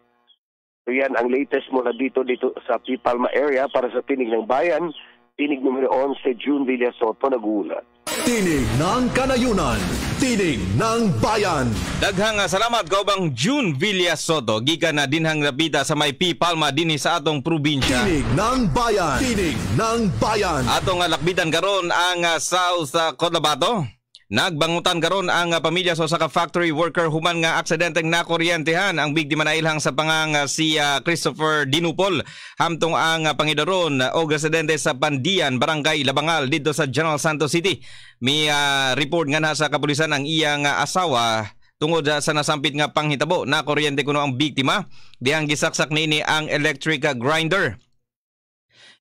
So yan ang latest mula dito dito sa Pipalma area para sa Tinig ng Bayan. Tinig numero 11, June Villa Soto, nagulat.
Tinig ng Kanayunan, Tinig ng Bayan.
Daghang salamat kaubang June Villa Soto, gikan na dinhang napita sa may Pipalma dinhi sa atong probinsya.
Tinig ng Bayan, Tinig ng Bayan.
Atong lakbitan karon ang uh, South uh, Cotabato. Nagbangutan karon ang uh, pamilya sa ka factory worker. Human nga aksidenteng nakuryentehan ang biktima na ilhang sa pangang uh, si uh, Christopher Dinupol. Hamtong ang uh, pangidaron uh, og residente sa Pandian, Barangay Labangal dito sa General Santos City. May uh, report nga na sa kapulisan ang iyang uh, asawa tungod sa nasampit nga panghitabo. Na kuryente kuno ang biktima. Dihang gisaksak nini ang electric grinder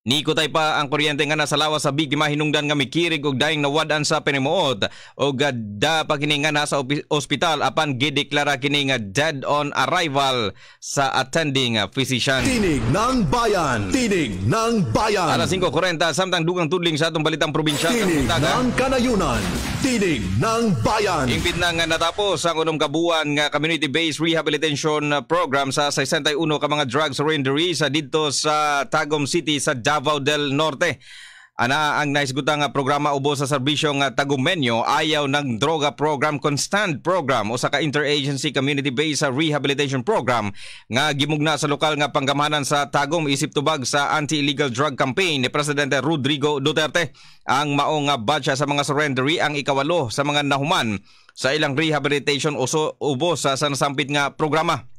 Nikotay pa ang kuryente nga nasa lawas sa biktima hinungdan nga mikirig og daing nawadan sa panimuot o gadda pa kini nga nasa ospital apan gideklara kini nga dead on arrival sa attending physician.
Tinig ng bayan, tinig ng bayan.
Alas 5:40 samtang dugang tudling sa atong balitang probinsya
tinig ng kanayunan, tinig ng bayan.
Ingpit na nga natapos ang unom kabuan nga community-based rehabilitation program sa 61 ka mga drug surrendery sa didto sa Tagum City sa Davao del Norte. Ana ang naisgutang nga programa ubos sa serbisyo nga Tagumenyo ayaw ng droga program constant program o sa ka interagency community based rehabilitation program nga gimugna sa lokal nga panggamanan sa Tagum isip tubag sa anti-illegal drug campaign ni Presidente Rodrigo Duterte. Ang maong nga batcha sa mga surrendery ang ikawalo sa mga nahuman sa ilang rehabilitation uso ubos sa nasampit nga programa.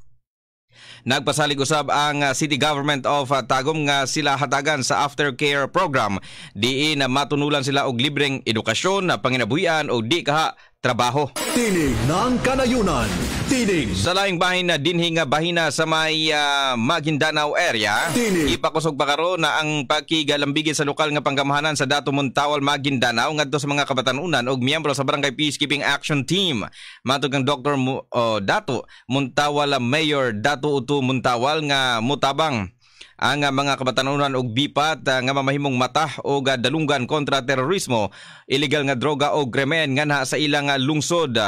Nagpasalig usab ang uh, City Government of uh, Tagum nga sila hatagan sa aftercare program. Diin na matunulan sila og libreng edukasyon, panginabuhian o di kaha trabaho.
Tinig ng Kanayunan. Tinig.
Sa laing bahin na dinhi nga bahina sa may uh, Maguindanao area,
Tinig.
ipakusog pa karon na ang pakigalambigin sa lokal nga panggamahanan sa Dato Muntawal Maguindanao ngadto sa mga kabatanunan og miyembro sa Barangay Peacekeeping Action Team. Matug ang Dr. Mu, oh, Dato Muntawal Mayor Dato Utu Muntawal nga mutabang ang mga kabatanunan og bipat nga mamahimong mata o dalunggan kontra terorismo, illegal nga droga o krimen nga na sa ilang lungsod.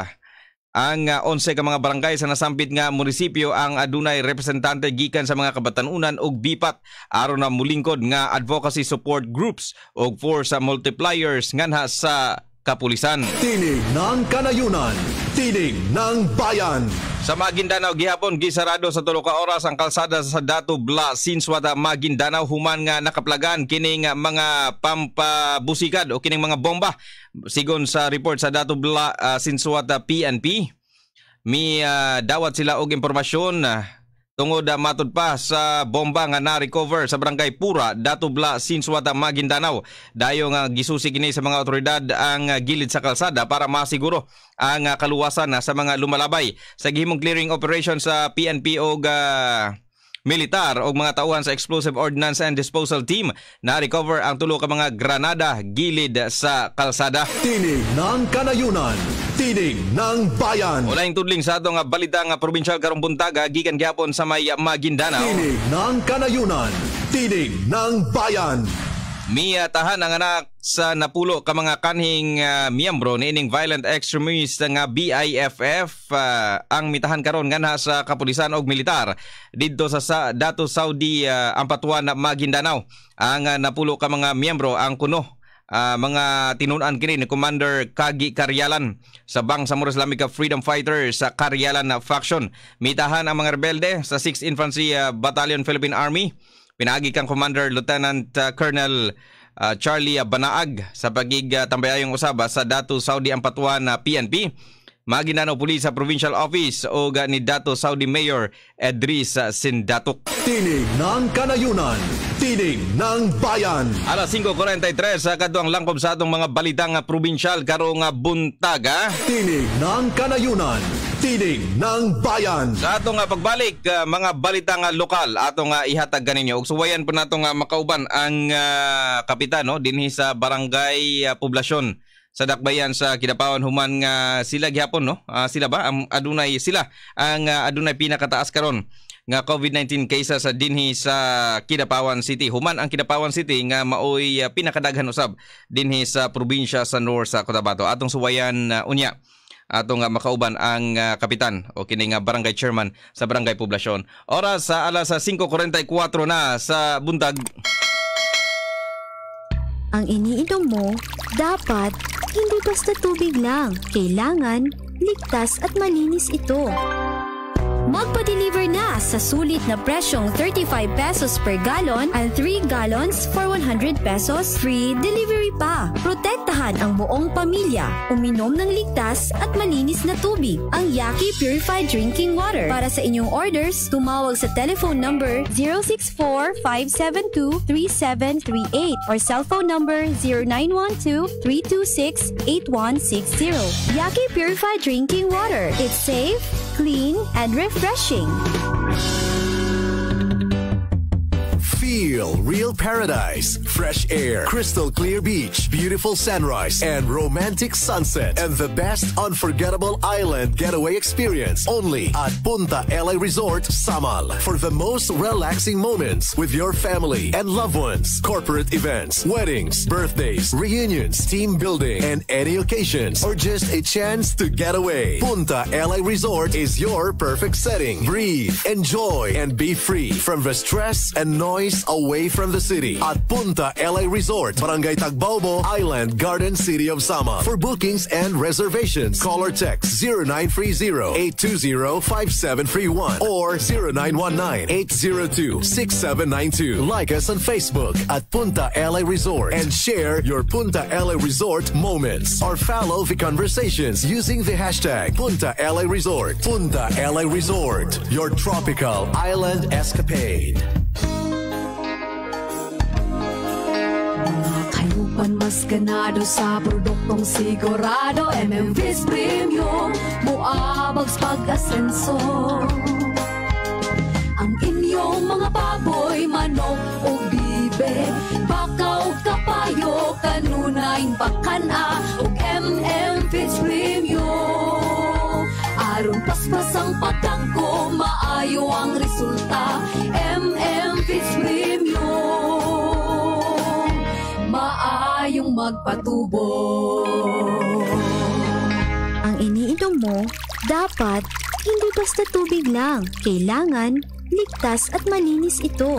Ang 11 ka mga barangay sa nasampit nga munisipyo ang adunay representante gikan sa mga kabatanunan og bipat aron na mulingkod nga advocacy support groups og force multipliers nga sa kapulisan.
Tinig ng kanayunan, tinig ng bayan.
Sa Maguindanao gihapon gisarado sa tulo ka oras ang kalsada sa Dato Bla Sinswata Maguindanao human nga nakaplagan kining mga pampabusikad o kining mga bomba sigon sa report sa Dato Bla uh, Sinswata PNP mi uh, dawat sila og impormasyon uh, tungod matud pa sa bomba nga na-recover sa barangay Pura, Datubla, Sinswata, Maguindanao. Dayo nga gisusi sa mga otoridad ang gilid sa kalsada para masiguro ang kaluwasan sa mga lumalabay. Sa gihimong clearing operation sa PNP o uh, militar o mga tauhan sa Explosive Ordnance and Disposal Team na recover ang tulo ka mga granada gilid sa kalsada.
Tinig ng kanayunan, tinig ng bayan.
Wala yung tudling sa atong balita nga probinsyal karong buntaga gikan gyapon sa may Maguindanao.
Tinig ng kanayunan, tinig ng bayan.
Mia tahan ang anak sa napulo ka mga kanhing uh, miyembro ni ining violent extremist nga BIFF uh, ang mitahan karon nga sa kapulisan og militar didto sa, sa Dato Saudi uh, ang patuan na Maguindanao. Ang uh, napulo ka mga miyembro ang kuno uh, mga tinunan kini ni Commander Kagi Karyalan sa Bang Samoro Islamic Freedom Fighters sa Karyalan faction. Mitahan ang mga rebelde sa 6th Infantry uh, Battalion Philippine Army Pinagi kang Commander Lieutenant uh, Colonel uh, Charlie Banaag sa pagig uh, usaba sa Datu Saudi Ampatuan na PNP. Maginano pulis sa provincial office o ni Dato Saudi Mayor Edris Sindatok.
Tinig ng kanayunan, tinig ng bayan.
Alas 5.43 sa katuang langkob sa atong mga balitang probinsyal karong buntaga.
Tinig ng kanayunan, tinig ng bayan.
Sa atong pagbalik uh, mga balitang lokal atong uh, ihatag ganinyo. Ug suwayan po natong uh, makauban ang uh, kapitan no dinhi sa barangay uh, poblasyon sa dakbayan sa Kidapawan human nga sila gihapon no? Uh, sila ba? Um, adunay sila ang uh, adunay pinakataas karon nga COVID-19 cases sa dinhi sa Kidapawan City. Human ang Kidapawan City nga maoy uh, pinakadaghan usab dinhi sa probinsya sa North sa Cotabato. Atong suwayan uh, unya atong uh, makauban ang uh, kapitan o kini nga barangay chairman sa barangay poblasyon oras sa alas 5:44 na sa buntag
ang iniinom mo dapat hindi basta tubig lang. Kailangan ligtas at malinis ito. Magpa-deliver na sa sulit na presyong 35 pesos per gallon and 3 gallons for 100 pesos. Free delivery pa. Protektahan ang buong pamilya. Uminom ng ligtas at malinis na tubig. Ang Yaki Purified Drinking Water. Para sa inyong orders, tumawag sa telephone number 064-572-3738 or cellphone number 0912-326-8160. Yaki Purified Drinking Water. It's safe, clean, and refreshing. refreshing.
Feel real paradise, fresh air, crystal clear beach, beautiful sunrise, and romantic sunset. And the best unforgettable island getaway experience only at Punta LA Resort, Samal. For the most relaxing moments with your family and loved ones, corporate events, weddings, birthdays, reunions, team building, and any occasions, or just a chance to get away. Punta LA Resort is your perfect setting. Breathe, enjoy, and be free from the stress and noise away from the city at Punta LA Resort, Barangay Tagbobo Island, Garden City of Sama. For bookings and reservations, call or text 0930-820-5731 or 0919-802-6792. Like us on Facebook at Punta LA Resort and share your Punta LA Resort moments or follow the conversations using the hashtag Punta LA Resort. Punta LA Resort, your tropical island escapade.
Pan mas ganado sa produktong sigurado MMV's Premium. Buabags pag-asenso. Ang inyong mga baboy, manok o bibe Bakaw kapayo, kanunay bakana O MM Fits Premium. Aron paspas ang pagkako, maayo ang resulta. MM magpatubo.
Ang iniinom mo, dapat hindi basta tubig lang. Kailangan ligtas at malinis ito.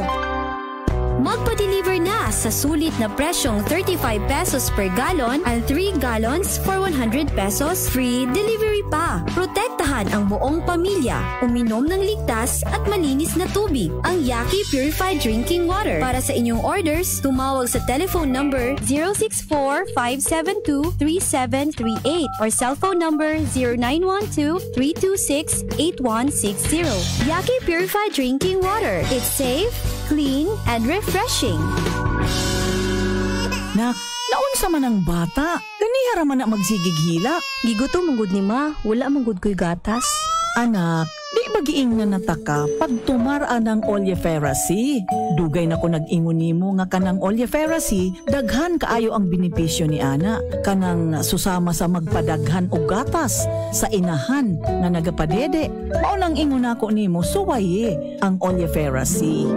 Magpa-deliver na sa sulit na presyong 35 pesos per gallon and 3 gallons for 100 pesos free delivery pa. Protektahan ang buong pamilya. Uminom ng ligtas at malinis na tubig. Ang Yaki Purified Drinking Water. Para sa inyong orders, tumawag sa telephone number 064-572-3738 or cellphone number 0912-326-8160. Yaki Purified Drinking Water. It's safe, clean, and refreshing.
Nak, naunsa man ang bata. Ganihara man na magsigighila.
Giguto manggod ni ma, wala manggod ko'y gatas.
Anak, di bagiing nga nataka pag tumaraan ng oleiferacy. Dugay na ko nag-ingon nimo nga kanang oleiferacy, daghan kaayo ang benepisyo ni ana. Kanang susama sa magpadaghan og gatas sa inahan nga nagapadede. Mao nang ingon ako nimo suwaye ang oleiferacy.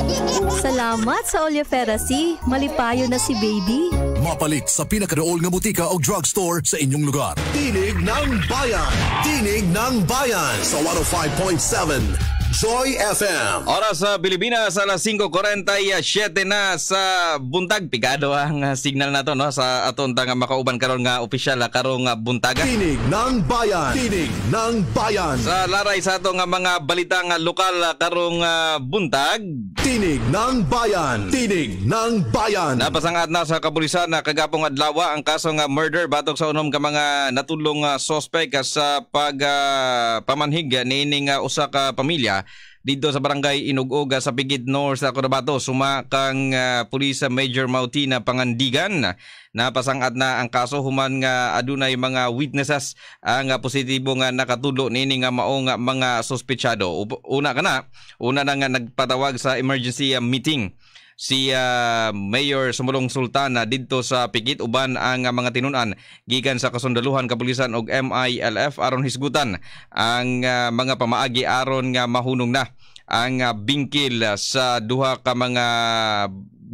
Salamat sa oleiferacy. Malipayo na si baby.
Mapalit sa pinakadool nga butika o drugstore sa inyong lugar. Tinig ng Bayan! Tinig ng Bayan sa 105.7 Joy FM.
Oras sa Pilipinas, alas 5.47 na sa buntag. Pigado ang uh, signal na to no? sa aton nga makauban karon nga opisyal uh, karong uh, buntaga.
Tinig ng Bayan! Tinig ng Bayan!
Sa laray sa ato nga mga balitang uh, lokal karong uh, buntag.
Tinig ng Bayan! Tinig ng Bayan!
Napasangat na sa kapulisan na kagapong adlaw ang kaso nga murder batok sa unom ka mga natulong uh, suspect sa pag uh, pamanhig niining uh, usa ka pamilya dito sa barangay Inugoga sa Pigid North sa Cotabato suma kang uh, pulis Major Mautina Pangandigan. Napasangat na ang kaso. Human nga adunay mga witnesses ang uh, positibo nga nakatulo nini nga mao nga mga suspetsado una kana una na nga nagpatawag sa emergency uh, meeting si uh, Mayor Sumulong Sultana didto sa Pigit uban ang mga tinunan gikan sa kasundaluhan kapulisan og MILF aron hisgutan ang uh, mga pamaagi aron nga mahunong na ang uh, bingkil sa duha ka mga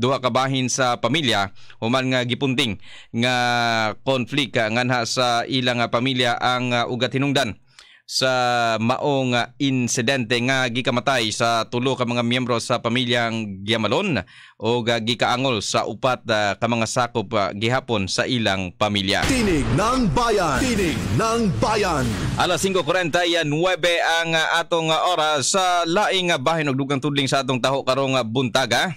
duha ka bahin sa pamilya. Human nga gipunting nga konflik nganha sa ilang pamilya ang uh, ugat hinungdan sa maong insidente nga gikamatay sa tulo ka mga miyembro sa pamilyang Giamalon o gikaangol sa upat uh, ka mga sakop uh, gihapon sa ilang pamilya.
Tinig ng Bayan! Tinig ng Bayan!
Alas 5.49 ang atong oras sa laing bahin og dugang tudling sa atong taho karong buntaga.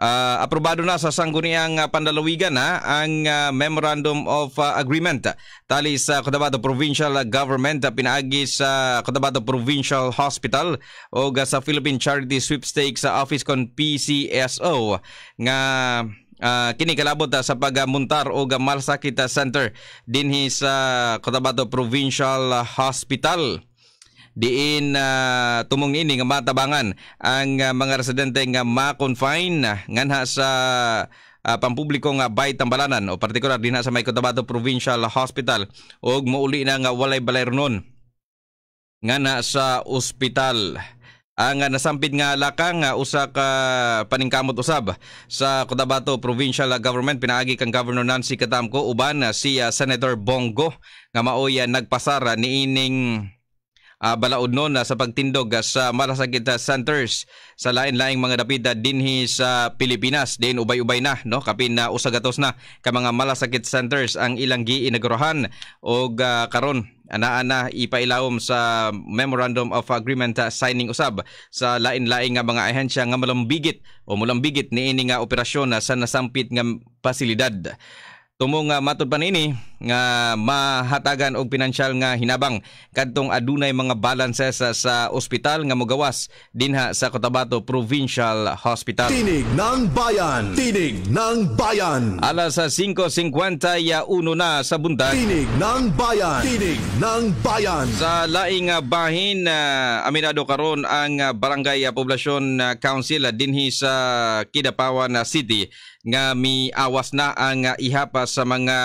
Uh, aprobado na sa sangguniang uh, pandalawigan ha, ang uh, Memorandum of uh, Agreement. Tali sa Cotabato Provincial Government pinaagi sa Cotabato Provincial Hospital o sa Philippine Charity Sweepstakes Office kon PCSO nga uh, kini kalabot sa pagmuntar og malsakit center dinhi sa Cotabato Provincial Hospital diin uh, tumong ini nga matabangan ang uh, mga residente nga ma-confine nganha sa uh, pampubliko nga bay tambalanan. O partikular dinha sa may Cotabato Provincial Hospital. Ug mouli na nga walay balay ron ngana sa ospital. Ang uh, nasampid nga lakang uh, usa ka paningkamot usab sa Cotabato Provincial Government. Pinaagi kang Governor Nancy Katamko uban uh, si uh, Senator Bongo nga maoy uh, nagpasara niining uh, balaod noon uh, sa pagtindog uh, sa malasakit uh, centers. Sa lain-laing mga dapita dinhi sa Pilipinas. Din ubay-ubay na no? Kapin na uh, usagatos na ka mga malasakit centers ang ilang giinagurahan. Og uh, karon anaa na ipailawom sa Memorandum of Agreement uh, signing usab sa lain-laing nga mga ahensya nga malambigit o mulambigit niini nga operasyon uh, sa nasampit nga pasilidad. Tumong uh, matud panini nga mahatagan og pinansyal nga hinabang kadtong adunay mga balances sa, sa ospital nga mogawas dinha sa Cotabato Provincial Hospital.
Tinig ng Bayan! Tinig ng Bayan!
Alas sa 5.51 na sa buntag.
Tinig ng Bayan! Tinig ng Bayan!
Sa laing bahin uh, aminado karon ang Barangay uh, Poblasyon uh, Council uh, dinhi sa Kidapawan uh, City nga miawas na ang uh, ihapa sa mga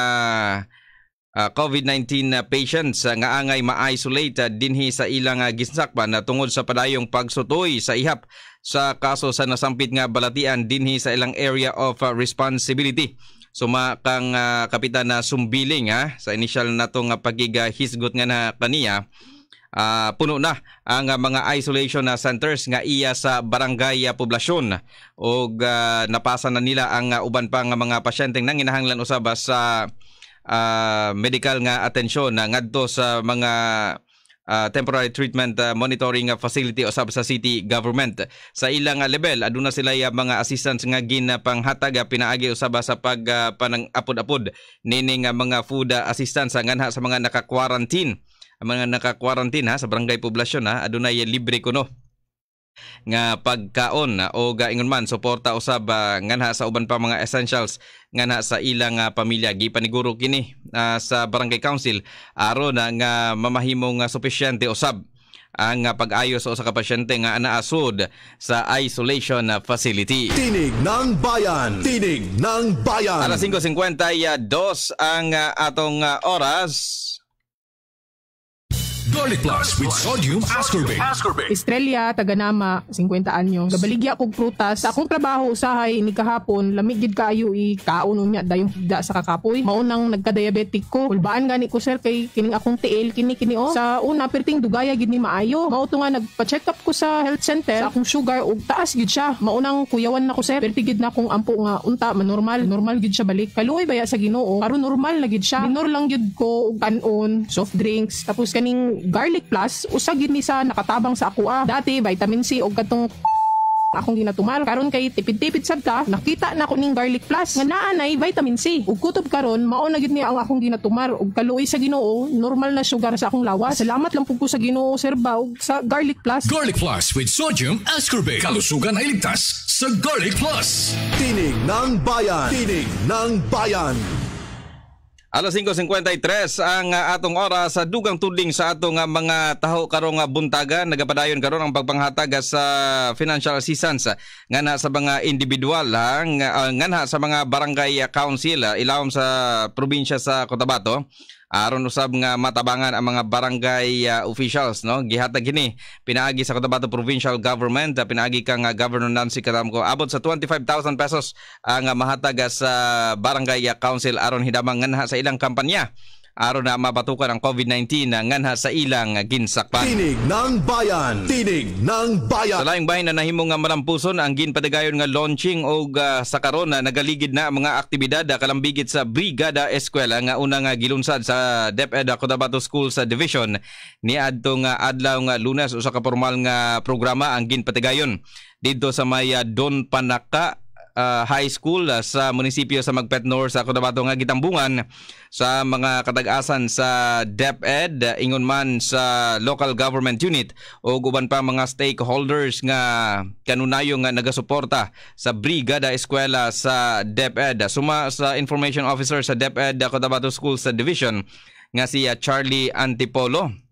uh, COVID-19 patients uh, nga angay ma-isolate uh, dinhi sa ilang uh, gisakpan tungod sa padayong pagsutoy sa ihap sa kaso sa nasampit nga balatian dinhi sa ilang area of uh, responsibility. Suma kang uh, kapitan na sumbiling ha, sa initial natong uh, pagiga hisgot nga na kaniya ah, puno na ang ah, mga isolation na centers nga iya sa barangay ah, poblasyon og ah, napasa na nila ang ah, uban pa nga mga pasyente nang inahanglan usab sa ah, medical nga atensyon na ngadto sa mga ah, temporary treatment ah, monitoring facility usab sa city government. Sa ilang ah, level aduna sila ya mga assistants nga ginapanghatag ah, pinaagi usab sa pag ah, panang apod-apod nining ah, mga food ah, assistance ah, nganha sa mga naka-quarantine. Mga naka-quarantine ha sa barangay poblasyon ha adunay libre kuno nga pagkaon na o gaingon man suporta usab ah, nganha sa uban pa mga essentials nganha sa ilang ah, pamilya gipaniguro kini ah, sa barangay council aron na nga mamahimong nga sufisyente usab ang pag-ayos sa usa ka pasyente nga anaasod sa isolation facility.
Tinig ng bayan. Tinig ng bayan.
Alas 5.52 ang ah, atong oras.
Garlic Plus with sodium ascorbate.
Estrella, taganama, 50 anyo. Gabaligya kog prutas. Sa akong trabaho usahay ni kahapon, lamig gid kaayo i kaon unya dayon da sa kakapoy. Maunang nagka-diabetic ko. Ulbaan gani ko sir kay kining akong tiil kini kini oh. Sa una perting dugaya gid ni maayo. Mao to nga nagpa-check up ko sa health center. Sa akong sugar ug taas gid siya. Maunang kuyawan na ko sir. Perti gid na akong ampo nga unta manormal. Normal gid siya balik. Kaluoy baya sa Ginoo. Karon normal na gid siya. Minor lang gid ko og kanon, soft drinks. Tapos kaning garlic plus usagid ni sa nakatabang sa ako ah. Dati vitamin C og katong akong ginatumal karon kay tipid-tipid sad ka nakita na ko ning garlic plus nga naa nay vitamin C ug kutob karon mao na gid ni ang akong ginatumar ug kaluoy sa Ginoo normal na sugar sa akong lawas salamat lang pud ko sa Ginoo sir ba ug sa garlic plus
Garlic Plus with sodium ascorbate. Kalusugan ay ligtas sa Garlic Plus.
Tinig ng bayan. Tinig ng bayan.
Alas 5.53 ang atong oras sa dugang tudling sa atong ah, mga taho karong ah, buntaga nagapadayon karon ang pagpanghatag sa financial assistance ah, ngana sa mga individual ha ah, ngana sa mga barangay council ah, ilawom sa probinsya sa Cotabato aron usab nga matabangan ang mga barangay ah, officials no? Gihatag kini pinaagi sa Cotabato Provincial Government. Ah, pinaagi kang ah, Governor Nancy Caramco abot sa 25,000 pesos ang ah, mahatag ah, sa barangay ah, council aron hidamang nganha sa ilang kampanya aron na mabatukan ang COVID-19 na nganha sa ilang ginsakpan
Tinig ng bayan. Tinig ng bayan.
sa laing bahin na nahimo nga malampuson ang ginpadagayon nga launching og ah, sa karon na nagaligid na ang mga aktibidad kalambigit sa Brigada Eskwela nga una nga gilunsad sa DepEd Cotabato School sa Division ni adto nga adlaw nga Lunes usa ka formal nga programa ang ginpatigayon didto sa may ah, Don Panaka ah, High School ah, sa munisipyo sa Magpet North sa Cotabato nga gitambungan sa mga katag-asan sa DepEd ah, ingon man sa local government unit o uban pa mga stakeholders nga kanunayo nga nagasuporta sa Brigada Eskwela sa DepEd. Suma sa information officer sa DepEd Cotabato School sa Division nga si ah, Charlie Antipolo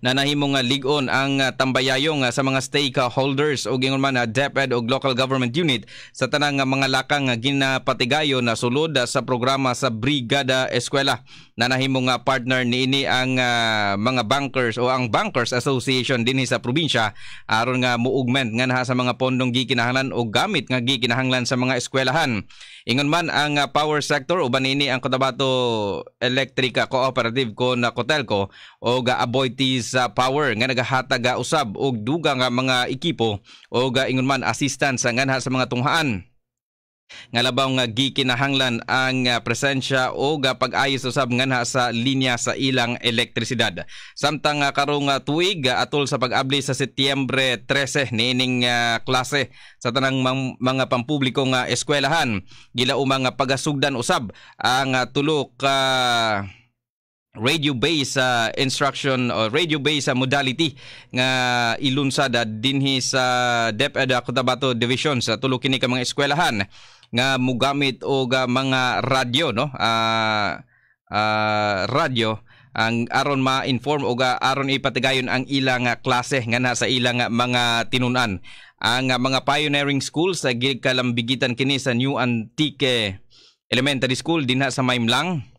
na nahimo nga ligon ang ah, tambayayong ah, sa mga stakeholders o gingon man na DepEd o local government unit sa tanang mga lakang ginapatigayo na sulod ah, sa programa sa Brigada Eskwela na nahimo nga partner niini ang ah, mga bankers o ang Bankers Association dinhi sa probinsya aron nga muugment nga naha sa mga pondong gikinahanglan o gamit nga gikinahanglan sa mga eskwelahan. Ingon man ang ah, power sector uban ini ang Cotabato Electric ah, Cooperative ko na Cotelco o ga Aboitiz ah, Power nga nagahatag ah, usab og dugang nga mga ekipo o ga ingon man assistance nga naha sa mga tunghaan nga labaw nga gikinahanglan ang ah, presensya o ga pag-ayos usab nga sa linya sa ilang elektrisidad. Samtang nga karong ah, tuig ah, atol sa pag-abli sa Setyembre 13 niining ah, klase sa tanang mang- mga pampubliko nga eskwelahan gilaumang nga pagasugdan usab ang ah, tulo ka radio-based sa instruction o radio-based sa modality nga ilunsad dinhi sa DepEd Cotabato Division sa tulo kini ka mga eskwelahan nga mugamit og ah, mga radyo no? Ah ah, radyo ang aron ma-inform o aron ipatigayon ang ilang klase nga na sa ilang ah, mga tinunan. Ang mga pioneering schools sa gilid kalambigitan kini sa New Antique Elementary School dinha sa Maymlang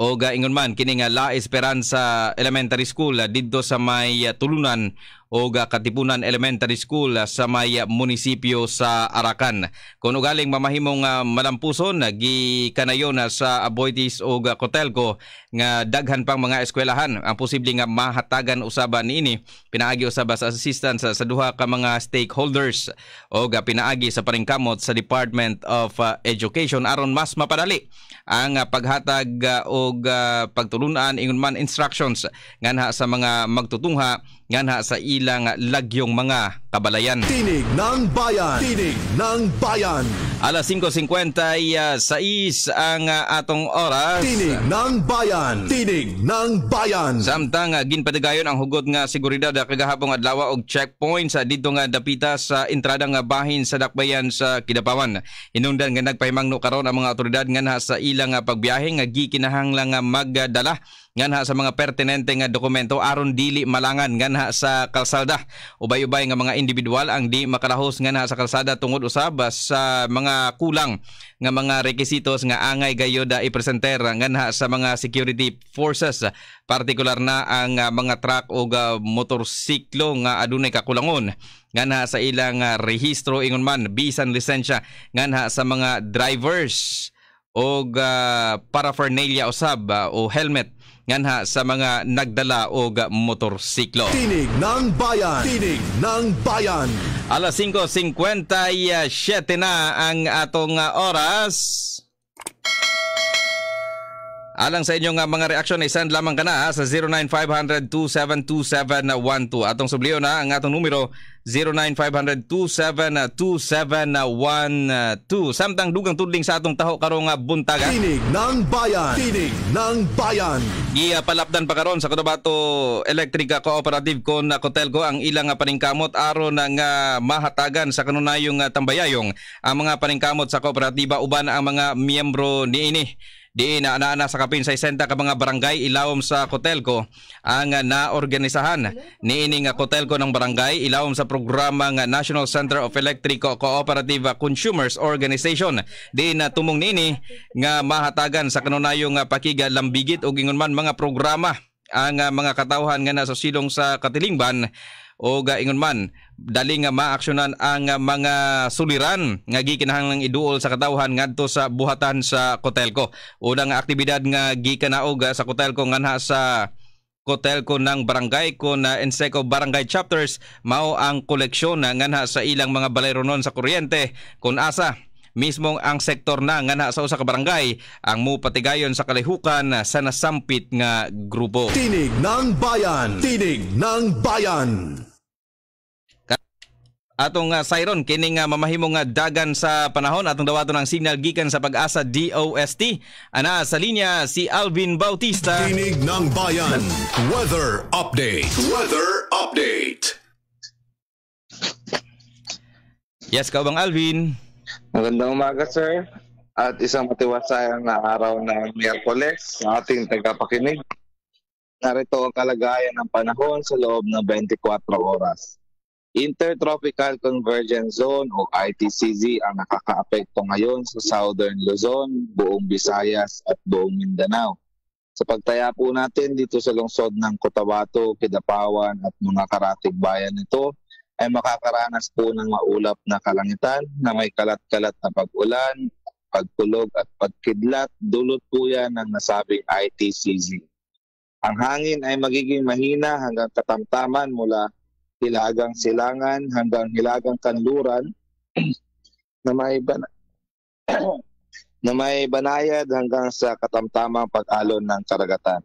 o gaingon man kini nga La Esperanza Elementary School ah, didto sa may ah, tulunan o Katipunan Elementary School ah, sa may ah, munisipyo sa Arakan. Kung ugaling mamahimong ah, malampuson gi kanayon na sa Aboitis o ga Cotelco nga daghan pang mga eskwelahan ang posible nga mahatagan usaba niini pinaagi usaba sa assistance sa, duha ka mga stakeholders o pinaagi sa paringkamot sa Department of ah, Education aron mas mapadali ang ah, paghatag ah, og ah, pagtulunan ingon man instructions nganha sa mga magtutungha nganha sa ilang lagyong mga kabalayan.
Tinig ng bayan. Tinig ng bayan.
Alas 5.56 ang ah, atong oras.
Tinig ng bayan. Tinig ng bayan.
Samtang uh, ginpatigayon ang hugot nga seguridad kagahapong adlaw og checkpoint sa dito nga dapita sa entrada nga bahin sa dakbayan sa Kidapawan. Hinungdan nga nagpahimangno karon ang mga otoridad nga na sa ilang pagbiyahe nga gikinahanglang nga magdala nganha sa mga pertinente nga dokumento aron dili malangan nganha sa kalsada. Ubay-ubay nga mga individual ang di makalahos nganha sa kalsada tungod usab sa mga kulang nga mga requisitos nga angay gayoda ipresenter nganha sa mga security forces. Partikular na ang uh, mga truck o motorsiklo nga adunay kakulangon nganha sa ilang uh, rehistro. Ingon man bisan lisensya nganha sa mga drivers o uh, paraphernalia usab uh, o helmet nganha sa mga nagdala og motorsiklo.
Tinig ng bayan. Tinig ng bayan.
Alas 5.57 na ang atong uh, oras. Alang sa inyong uh, mga reaksyon, isend lamang ka na ha, sa 0950-272712. Atong subliyo na ang atong numero 0950-272712. Samtang dugang tudling sa atong taho karong uh, buntaga.
Tinig ng bayan. Tinig ng bayan.
Giya palapdan pa karon sa Cotabato Electric Cooperative kon Cotelco ang ilang uh, paningkamot aron nga mahatagan sa kanunayong tambayayong ang mga paningkamot sa kooperatiba uban ang mga miyembro niini. Di na ana sa kapin sa 60 ka mga barangay ilawom sa Cotelco ang naorganisahan ni ining Cotelco ng barangay ilawom sa programa nga National Center of Electric Cooperative Consumers Organization. Di na tumong nini nga mahatagan sa kanunayong pakiga lambigit ug ingon man mga programa ang mga katawhan nga nasa silong sa Katilingban o gaingon man dali nga maaksyonan ang mga suliran nga gikinahanglang iduol sa katawhan ngadto sa buhatan sa Cotelco. Una nga aktibidad nga gikanaog sa Cotelco nganha sa Cotelco ng barangay kun uh, Enseco Barangay Chapters mao ang koleksyon nga nganha sa ilang mga balayronon sa kuryente kun asa mismong ang sektor na nga na sa usa ka barangay ang mupatigayon sa kalihukan sa nasampit nga grupo.
Tinig ng bayan. Tinig ng bayan.
Atong uh, Siron kining uh, mamahimong uh, dagan sa panahon atong dawaton ang signal gikan sa pag-asa DOST. Ana sa linya si Alvin Bautista.
Tinig ng bayan. Weather update. Weather update.
Yes, ka bang Alvin?
Magandang umaga, sir. At isang matiwasayang na araw ng Miyerkules sa ating tagapakinig. Narito ang kalagayan ng panahon sa loob ng 24 oras. Intertropical Convergence Zone o ITCZ ang nakakaapekto ngayon sa Southern Luzon, buong Visayas at buong Mindanao. Sa pagtaya po natin dito sa lungsod ng Cotabato, Kidapawan at mga karatig bayan nito, ay makakaranas po ng maulap na kalangitan na may kalat-kalat na pag-ulan, pagtulog at pagkidlat. Dulot po yan ng nasabing ITCZ. Ang hangin ay magiging mahina hanggang katamtaman mula Hilagang Silangan hanggang Hilagang Kanluran na may ban- na may banayad hanggang sa katamtamang pag-alon ng karagatan.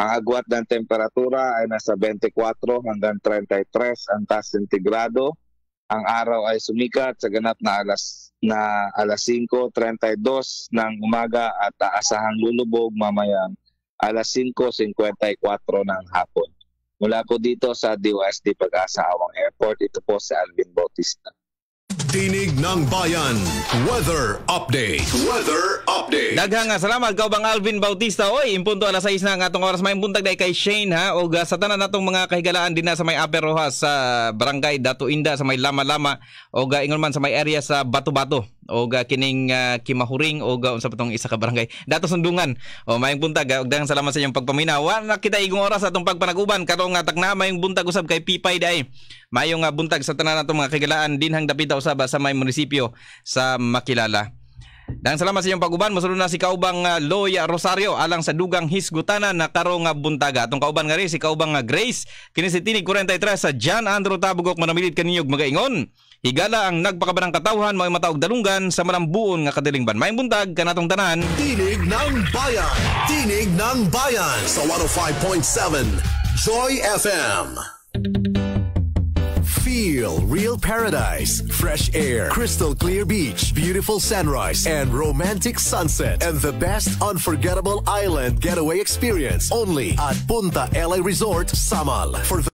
Ang agwat ng temperatura ay nasa 24 hanggang 33 ang taas sentigrado. Ang araw ay sumikat sa ganap na alas na alas 5:32 ng umaga at aasahang lulubog mamayang alas 5:54 ng hapon. Mula po dito sa DOSD Pag-asa Awang Airport, ito po si Alvin Bautista.
Tinig ng Bayan. Weather Update. Weather Update.
Daghang salamat kau bang Alvin Bautista. Oy, impunto alas 6 na nga atong oras may buntag dai kay Shane ha o sa tanan natong mga kahigalaan din na sa may Aperoha sa Barangay Dato Inda sa may Lama Lama o ingon man sa may area sa Bato Bato. O ga kining ah, kimahuring o ga unsa pa tong isa ka barangay dato sundungan o mayong buntag ah, ug daghang salamat sa inyong pagpaminaw na kita igong oras atong pagpanaguban karong nga tagna mayong buntag usab kay Pipay day mayong nga buntag sa tanan natong mga kagilaan dinhang dapita usab sa may munisipyo sa Makilala Dahang salamat sa inyong paguban. Masunod na si Kaubang uh, Loya Rosario alang sa dugang hisgutana na karong nga buntaga. Atong kauban nga rin si Kaubang uh, Grace. Kini si Tinig 43 sa John Andrew Tabugok manamilit kaninyog magaingon. Higala ang nagpakabanang katawhan mga mataog dalunggan sa malambuon nga kadilingban. Mayong buntag kanatong tanan.
Tinig ng Bayan. Tinig ng Bayan sa 105.7 Joy FM. Feel real paradise, fresh air, crystal clear beach, beautiful sunrise, and romantic sunset, and the best unforgettable island getaway experience only at Punta LA Resort, Samal. For